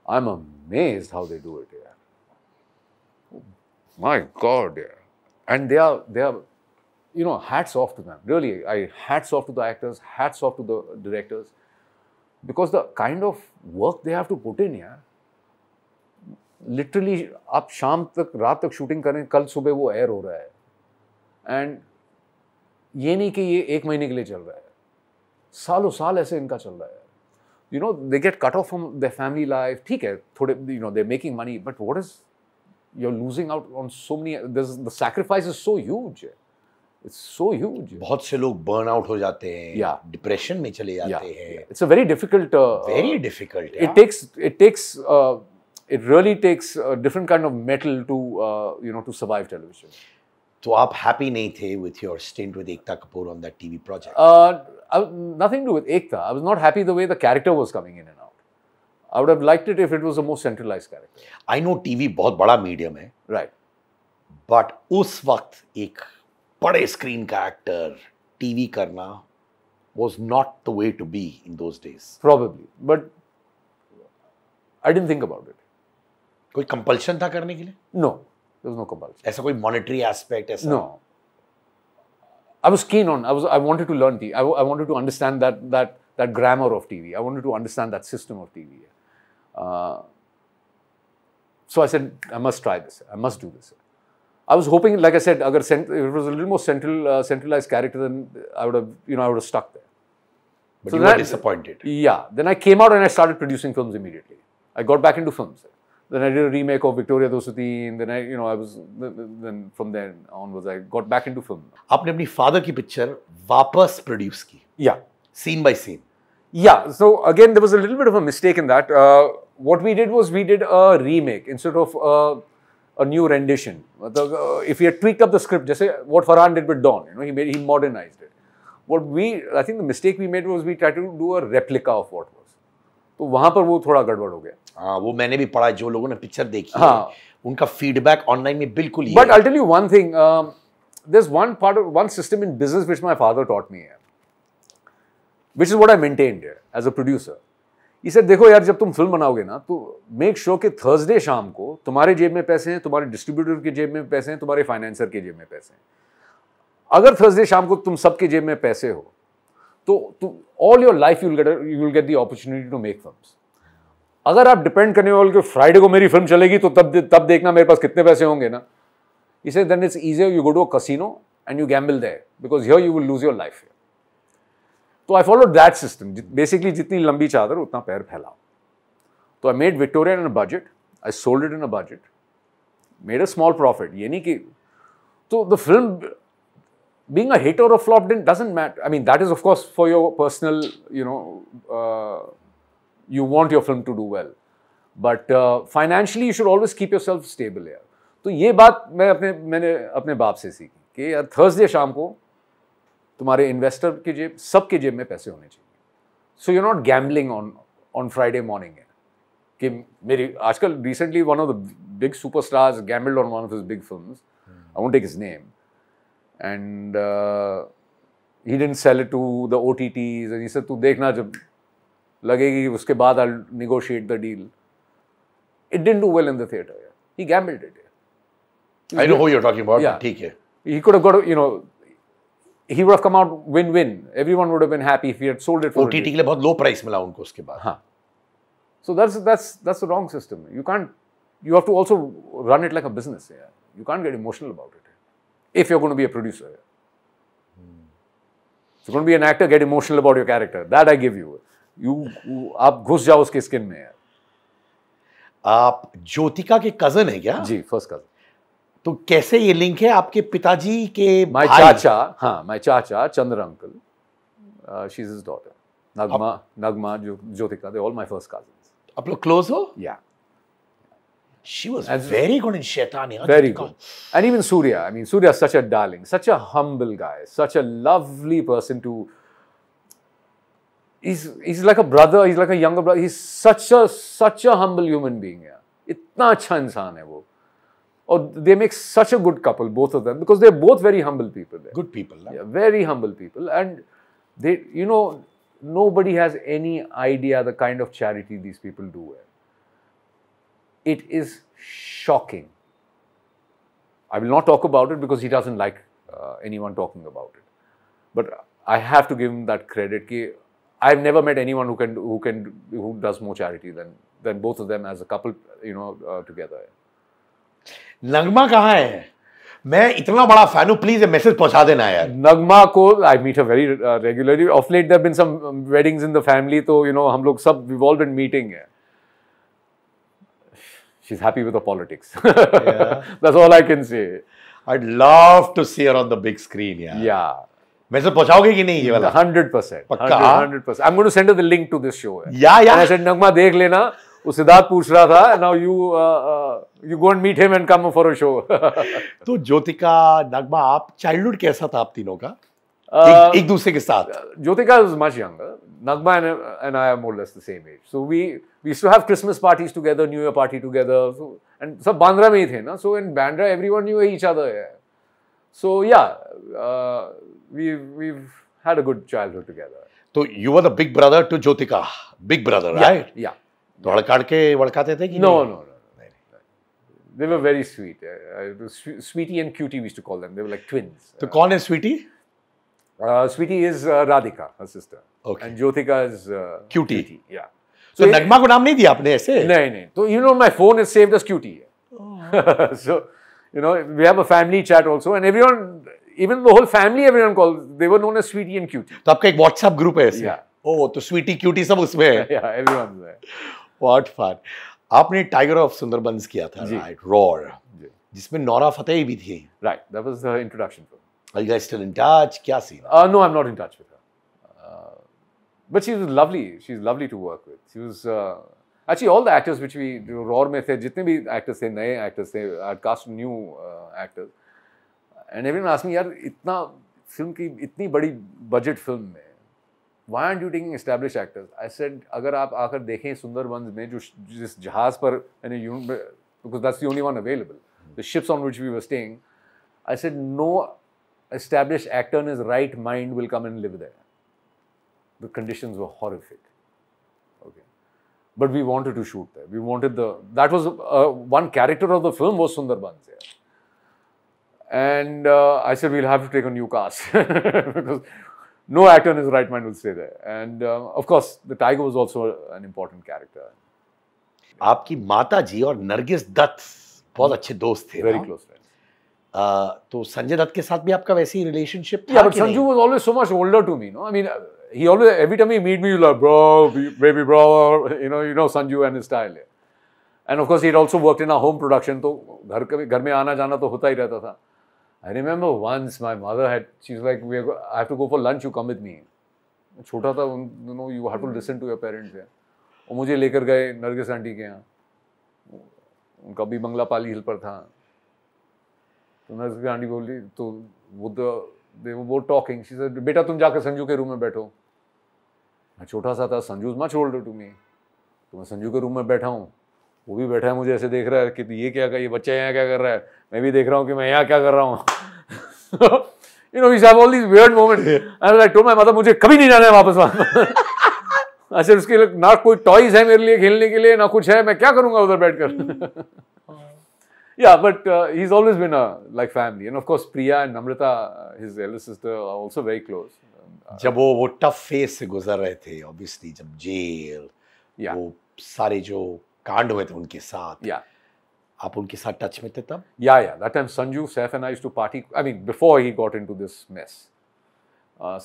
[SPEAKER 2] I'm amazed how they do it, yeah. Oh my God, yeah and they are they are you know hats off to them really i hats off to the actors hats off to the directors because the kind of work they have to put in here literally up sham tak raat tak shooting kare kal subah wo air ho raha and ye nahi ki ye ek mahine ke liye chal raha hai saalon saal aise inka chal raha you know they get cut off from their family life theek hai thode you know they're making money but what is you're losing out on so many. the sacrifice is so huge. It's so huge. बहुत से लोग burn out हो जाते हैं. Yeah. Depression में चले जाते yeah. हैं. Yeah. It's a very difficult. Uh, very difficult. Yeah. It takes it takes uh, it really takes a different kind of metal to uh, you know to survive
[SPEAKER 1] television. तो आप happy नहीं थे with your stint with Ekta Kapoor on that TV project?
[SPEAKER 2] Uh, I, nothing to do with Ekta. I was not happy the way the character was coming in and out. I would have liked it if it was a more centralized character. I know TV बहुत बड़ा medium है. Right.
[SPEAKER 1] But उस वक्त एक बड़े screen का actor TV करना was not the way to be in those days. Probably, but I didn't think about it. कोई compulsion था करने के लिए? No, there was no compulsion. ऐसा
[SPEAKER 2] कोई monetary aspect ऐसा? No. I was keen on. I was. I wanted to learn TV. I, I wanted to understand that that that grammar of TV. I wanted to understand that system of TV. Uh, so I said, I must try this. I must do this. I was hoping, like I said, agar it was a little more central, uh, centralized character, then I would have, you know, I would have stuck there.
[SPEAKER 1] But so you were I, disappointed.
[SPEAKER 2] Yeah. Then I came out and I started producing films immediately. I got back into films. Then I did a remake of Victoria Dosuti, and then I, you know, I was, then from there onwards, I got back into film.
[SPEAKER 1] आपने अपनी father की picture वापस produce
[SPEAKER 2] Yeah. Scene by scene. Yeah. So again, there was a little bit of a mistake in that. Uh, what we did was we did a remake instead of a, a new rendition. Uh, if we had tweaked up the script, just say what Farhan did with Dawn, you know, he made he modernized it. What we, I think the mistake we made was we tried to do a replica of what was. So, वहां पर वो थोड़ा गड़बड़ हो
[SPEAKER 1] गया हाँ वो मैंने भी पढ़ा जो लोगों ने पिक्चर देखी है, उनका फीडबैक ऑनलाइन में बिल्कुल I'll
[SPEAKER 2] tell you one thing. Um, there's one part of one system in business which my father taught me, which is what I maintained as a producer. इसे देखो यार जब तुम फिल्म बनाओगे ना तो मेक श्योर के थर्सडे शाम को तुम्हारे जेब में पैसे हैं तुम्हारे डिस्ट्रीब्यूटर के जेब में पैसे हैं तुम्हारे फाइनेंसर के जेब में पैसे हैं अगर थर्सडे शाम को तुम सबके जेब में पैसे हो तो all your life you'll get you'll get the opportunity to make film अगर आप डिपेंड करने वाले फ्राइडे को मेरी फिल्म चलेगी तो तब तब देखना मेरे पास कितने पैसे होंगे ना इसे then it's easy you go to a casino and you gamble there because here you will lose your life तो I follow that system basically जितनी लंबी चादर उतना पैर फैलाओ तो I made Victoria in a budget I sold in a budget made a small profit ये नहीं कि तो the film being a hit और flop did doesn't matter I mean that is of course for your personal you know you want your film to do well but financially you should always keep yourself stable air तो ये बात मैं अपने मैंने अपने बाप से सीखी कि यार थर्सडे शाम को तुम्हारे इन्वेस्टर की जेब सबके जेब में पैसे होने चाहिए so you not gambling on on Friday morning है कि मेरी आजकल recently one of the big super stars gambled on one of his big film I won't take his name and he didn't sell to the O T T ये सब तू देखना जब लगेगी उसके बाद I negotiate the deal it didn't do well in the theatre he gambled it I know who you are talking about ठीक है he could have got you know he would have come out win-win. Everyone would have been happy if he had sold it for OTT के लिए बहुत low price मिला उनको उसके बाद. हाँ. So that's that's that's the wrong system. You can't. You have to also run it like a business. Yeah. You can't get emotional about it. If you're going to be a producer. Yeah. If you're going to be an actor, get emotional about your character. That I give you. You, you आप घुस जाओ उसके skin में यार.
[SPEAKER 1] आप ज्योतिका के cousin है क्या? जी, फर्स्ट कजन. तो कैसे ये लिंक है आपके पिताजी के माय चाचा
[SPEAKER 2] हाँ माय चाचा Chandra uncle she is daughter Nagma Nagma Jyotika they all my first cousins आप लोग क्लोज हो या she was and very good in
[SPEAKER 1] Shaitani. Very good.
[SPEAKER 2] And even Surya. I mean, Surya is such a darling, such a humble guy, such a lovely person to. He's, he's like a brother, he's like a younger brother. He's such a such a humble human being. Yeah. इतना अच्छा इंसान है वो or oh, they make such a good couple, both of them, because they're both very humble people. There. Good people. Right? Yeah, very humble people. And they, you know, nobody has any idea the kind of charity these people do. It is shocking. I will not talk about it because he doesn't like uh, anyone talking about it. But I have to give him that credit. Ki I've never met anyone who can who can who does more charity than than both of them as a couple, you know, uh, together. नगमा कहाँ है मैं इतना बड़ा fan हूँ please message पहुंचा देना यार नगमा को I meet a very regularly of late there been some weddings in the family तो यू नो हम लोग सब इवॉल्व इन मीटिंग है she is happy with the politics that's all I can say
[SPEAKER 1] I love to see her on the big screen यार या message पहुंचाओगे कि नहीं ये वाला
[SPEAKER 2] 100% पक्का 100% I am going to send the link to this show yeah yeah I said Nagma देख लेना सिद्धार्थ पूछ रहा था now you you go and meet him and come for show तो
[SPEAKER 1] ज्योतिका नगमा आप चाइल्डहुड कैसा था आप तीनों का uh, एक, दूसरे के साथ
[SPEAKER 2] Jyotika is much younger Nagma and I more less the same age so we we to have Christmas parties together new year party together so and सब बांद्रा में ही थे ना so in Bandra everyone knew each other so yeah we we had a good childhood together
[SPEAKER 1] तो you were the big brother to Jyotika big brother right yeah तो हड़काड़ के वड़काते थे कि no no
[SPEAKER 2] they were very sweet Sweety and cutie we to call them they were like twins तो कौन है Sweety Sweety is Radhika her sister okay and Jyotika is cutie yeah so Nagma को नाम नहीं दिया आपने ऐसे नहीं नहीं तो you know my phone is saved as cutie so you know we have a family chat also and everyone even the whole family everyone call they were known as Sweety and cutie तो आपका एक
[SPEAKER 1] WhatsApp group है ऐसे oh oh, तो Sweety Cutie सब उसमें है yeah everyone है व्हाट फार आपने टाइगर ऑफ सुंदरबंस किया था राइट रॉर जिसमें नौरा फतेही भी थी
[SPEAKER 2] right that was the introduction film are you guys still in touch क्या scene no I am not in touch with her but she is lovely she is lovely to work with she was actually all the actors which we Roar में थे जितने भी actors थे नए actors थे I cast new actors and everyone ask me यार इतना film की इतनी बड़ी बजट फिल्म में why are you taking establish actors I said अगर आप आकर देखें सुंदरबंस में जो जिस जहाज़ पर because that's the only one available the ships on which we were staying I said no establish actor in is right mind will come and live there the conditions were horrific. but we wanted to shoot there. We wanted the that was uh, one character of the film was Sundarban there. And uh, I said we'll have to take a new cast no actor in his right mind will stay there. And uh, of course, the tiger was also an important character.
[SPEAKER 1] आपकी माता जी और नरगिस दत्त बहुत अच्छे दोस्त थे very close friends तो संजय दत्त के साथ भी आपका वैसे ही रिलेशनशिप था but Sanju
[SPEAKER 2] was always so much older to me no I mean he always every time he meet me, he's like, bro, baby, bro, you know, you know Sanju and his style. And of course, he'd also worked in a home production, तो घर के घर में आना जाना तो होता ही रहता था. I remember once my mother had, she's like, we are, I have to go for lunch, you come with me. छोटा था you know you have to listen to your parents है और मुझे लेकर गए नरगिस आंटी के यहाँ उनका भी बंगला पाली हिल पर था तो नरगिस आंटी बोली तो वो तो दे वो टॉकिंग शी सेड बेटा तुम जाकर संजू के रूम में बैठो मैं छोटा सा था संजू माँ छोड़ दो टू मी तो मैं संजू के रूम में बैठा हूँ वो भी बैठा है मुझे ऐसे देख रहा है कि ये क्या कर ये बच्चा यहाँ क्या कर रहा है मैं भी देख रहा हूँ कि मैं यहाँ क्या कर रहा हूँ you know we all these weird moment I like to my mother मुझे कभी नहीं जाना है वापस वहाँ अच्छा उसके लिए ना कोई टॉयज है मेरे लिए खेलने के लिए ना कुछ है मैं क्या करूँगा उधर बैठ कर या but he's always been a like family and of course priya and namrita uh, his elder sister are also very uh, जब वो वो
[SPEAKER 1] टफ फेज से गुजर रहे थे ऑब्वियसली जब जेल या वो सारे जो
[SPEAKER 2] कांड हुए थे उनके साथ
[SPEAKER 1] या आप उनके साथ टच में थे तब
[SPEAKER 2] yeah yeah that time Sanju Saif and I to party I mean before he got into this mess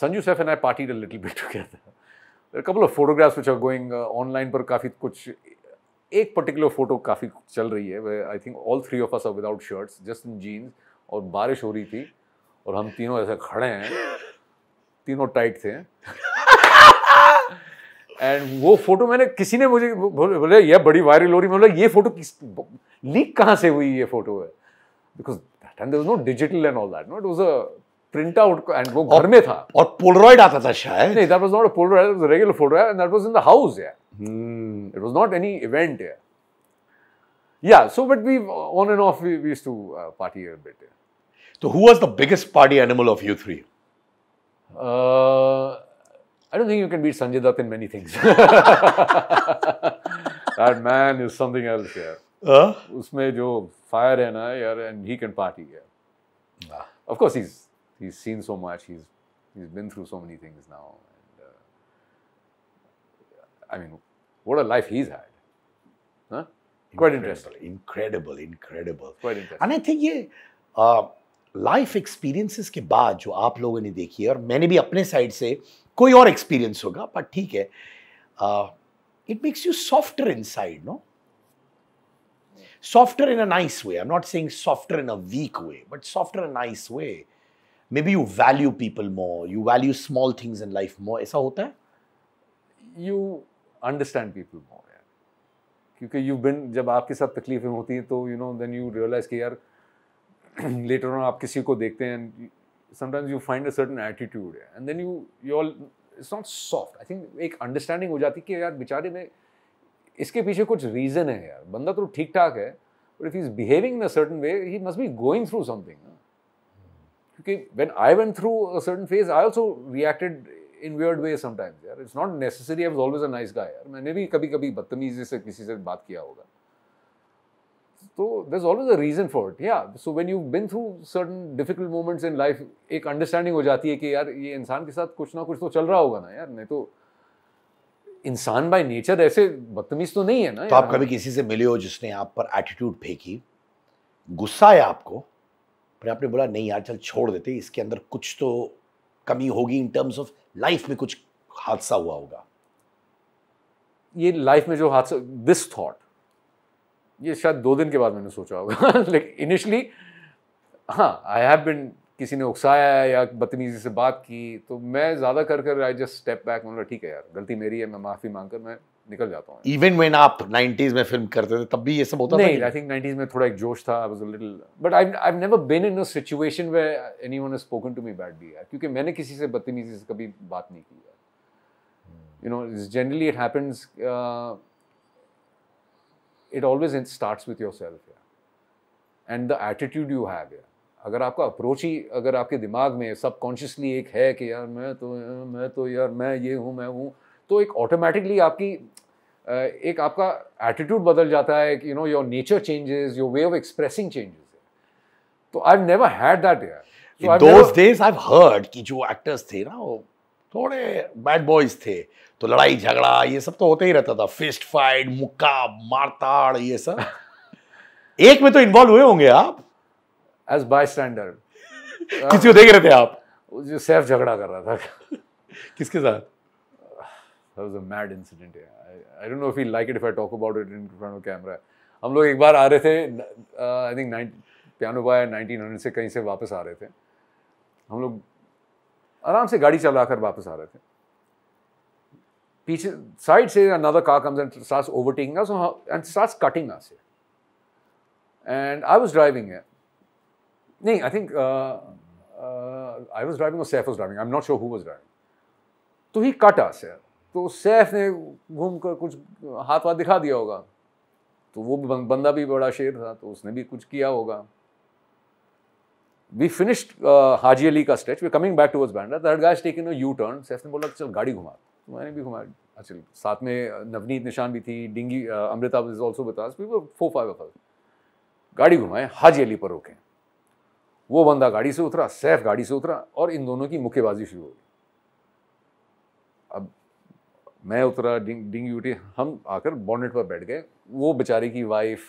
[SPEAKER 2] Sanju Saif and I party little bit together couple of photographs which are going online पर काफ़ी कुछ एक पर्टिकुलर फोटो काफ़ी चल रही है I think all three of us are without shirts just in jeans और बारिश हो रही थी और हम तीनों ऐसे खड़े हैं तीनों टाइट थे एंड वो फोटो मैंने किसी ने मुझे बोले यह बड़ी वायरल हो रही मैं बोला ये फोटो किस लीक कहाँ से हुई ये फोटो है because that time no digital and all that no it was a print out and वो घर में था और पोलरॉइड आता था शायद नहीं that was not a Polaroid was regular photo है and that was in the house yeah it was not any event yeah yeah so but we on and off we used to party a bit
[SPEAKER 1] तो who was the biggest party animal of you three
[SPEAKER 2] I don't think you can beat Sanjay Dutt in many things. that man is something else, yeah. Uh? उसमें fire hai na yaar, and he can party, yeah. Of course, he's he's seen so much. He's he's been through so many things now. And, uh, I mean, what a life he's had.
[SPEAKER 1] Huh? Quite interesting. Incredible, incredible. Quite interesting. And I think yeah. uh, life experiences के बाद जो आप लोगों ने देखी है और मैंने भी अपने साइड से कोई और एक्सपीरियंस होगा बट ठीक है it makes you softer in side no softer in a nice way I not saying softer in a weak way but softer in nice way maybe you value people more you value small things in life more
[SPEAKER 2] ऐसा होता है you understand people more क्योंकि you been जब आपके साथ तकलीफें होती हैं तो you know then you realise के यार लेटर ऑन आप किसी को देखते हैं sometimes you find a certain attitude and then you you're it's not soft i think ek understanding ho jati ki yaar बेचारे में इसके पीछे कुछ रीजन है यार बंदा तो ठीक ठाक है but if is behaving in a certain way he must be going through something क्योंकि when I went through a certain phase I also reacted in weird way sometimes यार it's not necessary I was always a nice guy यार मैंने भी कभी-कभी बदतमीजी से किसी से बात किया होगा तो there always a reason for it yeah so when you been through certain difficult moments in life एक अंडरस्टैंडिंग हो जाती है कि यार ये इंसान के साथ कुछ ना कुछ तो चल रहा होगा ना यार नहीं तो इंसान बाय नेचर ऐसे बदतमीज तो नहीं है ना तो आप कभी
[SPEAKER 1] किसी से मिले हो जिसने आप पर एटीट्यूड फेंकी गुस्सा है आपको पर आपने बोला नहीं यार चल छोड़ देते इसके अंदर कुछ तो कमी होगी इन टर्म्स ऑफ लाइफ में कुछ
[SPEAKER 2] हादसा हुआ होगा ये लाइफ में जो हादसा दिस थॉट ये शायद दो दिन के बाद मैंने सोचा होगा लेकिन इनिशली हाँ आई हैव बिन किसी ने उकसाया है या बदतमीजी से बात की तो मैं ज़्यादा कर कर आई जस्ट स्टेप बैक मतलब ठीक है यार गलती मेरी है मैं माफ़ी मांग कर मैं निकल जाता हूँ
[SPEAKER 1] इवन व्हेन आप नाइन्टीज में फिल्म करते थे तब भी ये सब होता नहीं आई थिंक नाइन्टीज में थोड़ा एक जोश था I was a little
[SPEAKER 2] but I I never been in a situation where anyone spoken to me badly यार क्योंकि मैंने किसी से बदतमीजी से कभी बात नहीं की है you know generally it happens it always in start with your self and the attitude you have यार अगर आपका अप्रोच ही अगर आपके दिमाग में सब कॉन्शियसली एक है कि यार मैं तो यार, मैं तो यार मैं ये हूँ मैं हूँ तो एक ऑटोमेटिकली आपकी एक आपका एटीट्यूड बदल जाता है you know your nature changes your way of expressing changes तो आई नेवर हैड दैट यार So those never... days I've heard कि जो एक्टर्स थे ना वो थोड़े
[SPEAKER 1] बैड बॉयज थे तो लड़ाई झगड़ा ये सब तो होते ही रहता था फिस्ट फाइट मुक्का मारताड़ ये सब एक में तो इन्वॉल्व हुए होंगे आप एज बाय स्टैंडर्ड
[SPEAKER 2] किसी को देख रहे थे आप जो सैफ झगड़ा कर रहा था किसके साथ mad incident I don't know if don't know if he'll like it if I talk about it in हम लोग एक बार आ रहे थे आई थिंक पियानो बाय 1900 से कहीं से वापस आ रहे थे हम लोग आराम से गाड़ी चला कर वापस आ रहे थे पीछे साइड से another car comes and starts overtaking us and starts cutting us and I was driving it नहीं I think I was driving और Saif was driving I am not sure who was driving तो he cut us यार तो सैफ ने घूम कर कुछ हाथ वाथ दिखा दिया होगा तो वो बंदा भी बड़ा शेर था तो उसने भी कुछ किया होगा वी फिनिश्ड हाजी अली का stretch we coming back towards Bandra that guys taking a U turn Saif ने बोला चल गाड़ी घुमा तो मैंने भी घुमाया अच्छा साथ में नवनीत निशान भी थी डिंगी अमृता इज ऑल्सो बतास फोर फाइव ऑफ गाड़ी घुमाए हाजी अली पर रोके वो बंदा गाड़ी से उतरा सैफ गाड़ी से उतरा और इन दोनों की मुक्केबाजी शुरू हो गई अब मैं उतरा डिंग डिंगी उठी हम आकर बॉनेट पर बैठ गए वो बेचारे की वाइफ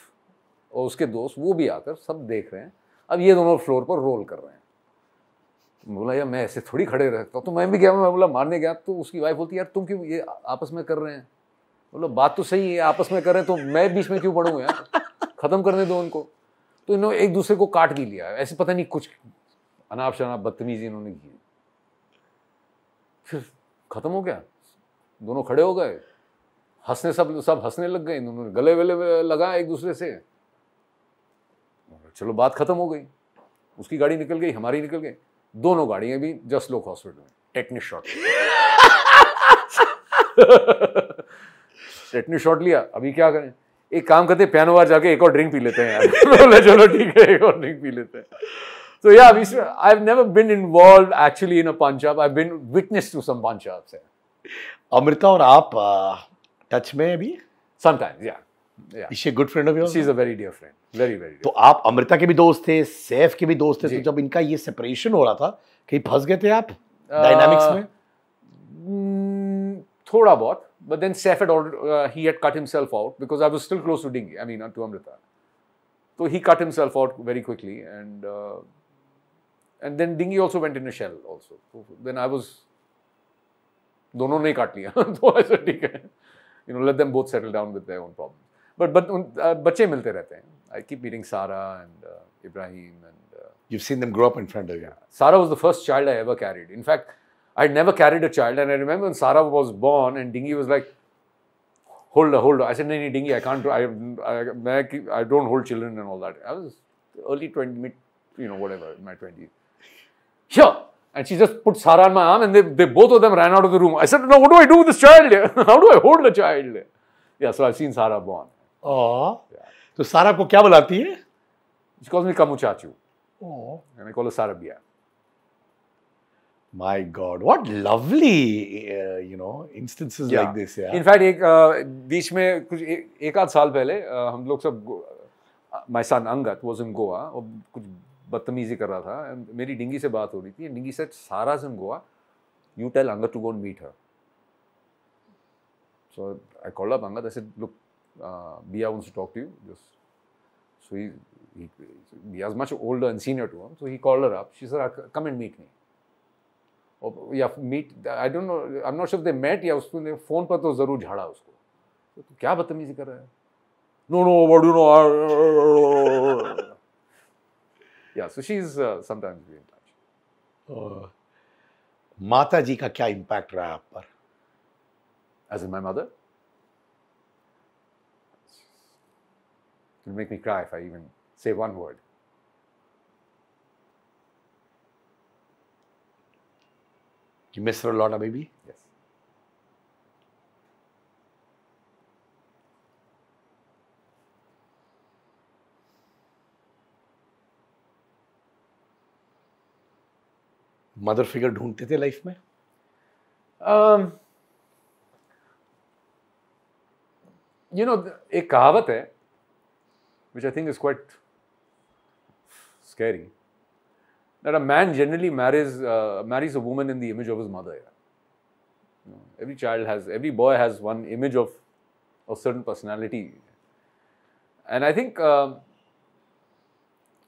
[SPEAKER 2] और उसके दोस्त वो भी आकर सब देख रहे हैं अब ये दोनों फ्लोर पर रोल कर रहे हैं बोला यार मैं ऐसे थोड़ी खड़े रहता हूँ तो मैं भी गया मैं बोला मारने गया तो उसकी वाइफ बोलती यार तुम क्यों ये आपस में कर रहे हैं बोला बात तो सही है आपस में कर रहे हैं तो मैं बीच में क्यों पढ़ूँ यार ख़त्म करने दो उनको तो इन्होंने एक दूसरे को काट भी लिया ऐसे पता नहीं कुछ अनाप शनाप बदतमीजी इन्होंने की फिर ख़त्म हो गया दोनों खड़े हो गए हंसने सब सब हंसने लग गए इन्होंने गले वले लगा एक दूसरे से चलो बात ख़त्म हो गई उसकी गाड़ी निकल गई हमारी निकल गई दोनों गाड़ियां भी जसलोक हॉस्पिटल में टेक्निक शॉट टेक्निक शॉर्ट लिया अभी क्या करें एक काम करते पियानो बार जाके एक और ड्रिंक पी लेते हैं चलो ठीक है एक और ड्रिंक पी लेते हैं तो yeah I have never been involve actually in a punch up I have been witness to some punch ups Amrita और आप टच में अभी sometimes yeah yeah
[SPEAKER 1] she good friend of yours she is a very dear friend very very तो आप अमृता के भी दोस्त थे सैफ के भी दोस्त थे तो जब इनका ये सेपरेशन हो रहा था कहीं फंस गए थे आप
[SPEAKER 2] डायनामिक्स में hmm, थोड़ा बहुत but then Saif at he had cut himself out because I was still close to Dingy I mean to Amrita तो he cut himself out very quickly and and then Dingy also went in a shell also then I was दोनों ने काट लिया तो ऐसा ठीक है you know let them both settle down with their own problem but बच्चे मिलते रहते हैं I keep meeting Sara and uh, Ibrahim and.
[SPEAKER 1] Uh, You've seen them grow up in front of you.
[SPEAKER 2] Sara was the first child I ever carried. In fact, I'd never carried a child, and I remember when Sara was born, and Dingy was like, "Hold her, hold her." I said, "No, no, Dingy, I can't. I, I, I don't hold children and all that." I was early twenty, mid, you know, whatever, in my twenties. Sure. And she just put Sara on my arm, and they, they both of them ran out of the room. I said, "No, what do I do with this child? How do I hold a child?" Yeah, so I've seen Sara born. Oh. Yeah. तो सारा को क्या बुलाती है इसको calls me Kamuchachu. Oh. And I call
[SPEAKER 1] My God, what lovely, uh, you know, instances yeah. like this. Yeah. In fact,
[SPEAKER 2] एक uh, बीच में कुछ एक, एक आध साल पहले uh, हम लोग सब my son Angad was in Goa और कुछ बदतमीजी कर रहा था मेरी डिंगी से बात हो रही थी डिंगी से सारा in Goa you tell Angad to go and meet her so I called up Angad I said look uh, Bia wants to talk to you. Just so he, he, Bia's much older and senior to him. So he called her up. She said, ah, "Come and meet me." और या meet I don't know I am not sure they met या उसने फ़ोन पर तो ज़रूर झाड़ा उसको तो, तो क्या बदतमीजी कर रहा है no no what do no yeah so she is
[SPEAKER 1] sometimes be in touch माता जी का क्या इम्पैक्ट रहा है आप पर
[SPEAKER 2] as in my mother It'll make me cry if I even say one word.
[SPEAKER 1] You miss her a lot, baby? Yes. Mother figure ढूंढते थे life में
[SPEAKER 2] you um, no you know, एक कहावत है which I think is quite scary. That a man generally marries uh, marries a woman in the image of his mother. Yeah. You know, every child has, every boy has one image of a certain personality, and I think uh,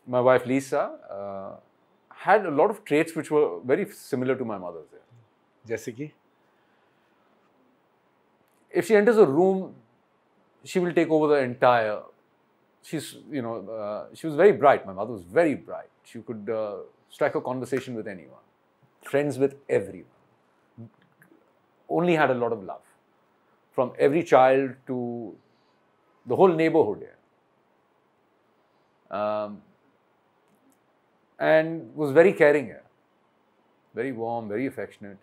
[SPEAKER 2] my wife Lisa uh, had a lot of traits which were very similar to my mother's. Yeah. जैसे if she enters a room, she will take over the entire she's, you know, uh, she was very bright. My mother was very bright. She could uh, strike a conversation with anyone, friends with everyone. Only had a lot of love from every child to the whole neighborhood here. Um, and was very caring here, very warm, very affectionate.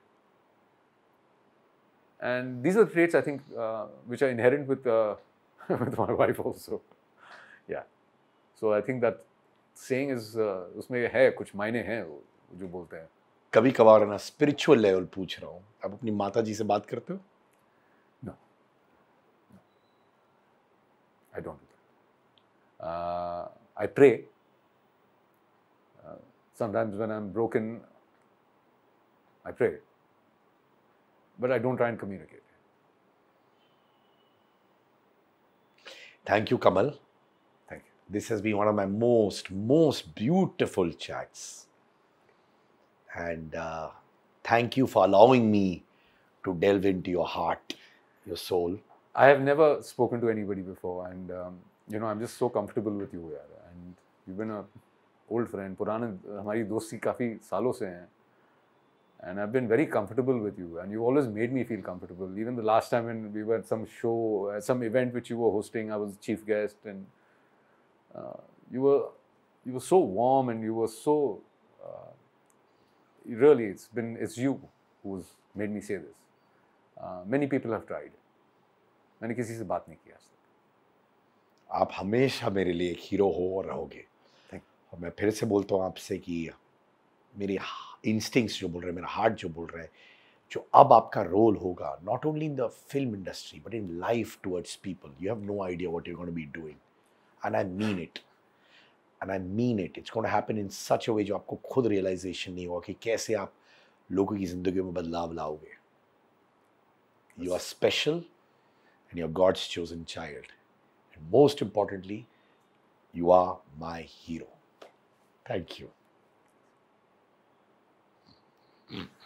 [SPEAKER 2] And these are the traits I think uh, which are inherent with, uh, with my wife also. Yeah so I think that saying is उसमें है कुछ मायने हैं जो बोलते हैं
[SPEAKER 1] कभी कभार ना स्पिरिचुअल लेवल पूछ रहा हूँ आप अपनी माता जी से बात करते हो no
[SPEAKER 2] I don't I pray sometimes I am broken I pray but I don't try and communicate
[SPEAKER 1] thank you Kamal This has been one of my most, most beautiful chats. And uh, thank you for allowing me to delve into your heart, your soul.
[SPEAKER 2] I have never spoken to anybody before, and um, you know, I'm just so comfortable with you, yaar. And you've been a old friend, पुराने dosti kafi काफ़ी se hai, and I've been very comfortable with you, and you always made me feel comfortable. Even the last time when we were at some show, at some event which you were hosting, I was chief guest, and uh, you were you were so warm and you were so uh, really it's been it's you who's made me say this. uh, Many people have tried. मैंने किसी से बात नहीं की आज तक
[SPEAKER 1] आप हमेशा मेरे लिए एक हीरो हो और रहोगे और मैं फिर से बोलता हूँ आपसे कि मेरी इंस्टिंक्ट्स जो बोल रहे हैं मेरा हार्ट जो बोल रहा है जो अब आपका रोल होगा not only in the film industry but in life towards people you have no idea what you going be doing and I mean it. And I mean it. It's going to happen in such a way that you don't have realization that kaise aap logon ki zindagi mein badlav laoge. You are special and you're God's chosen child. And most importantly, you are my hero. Thank you.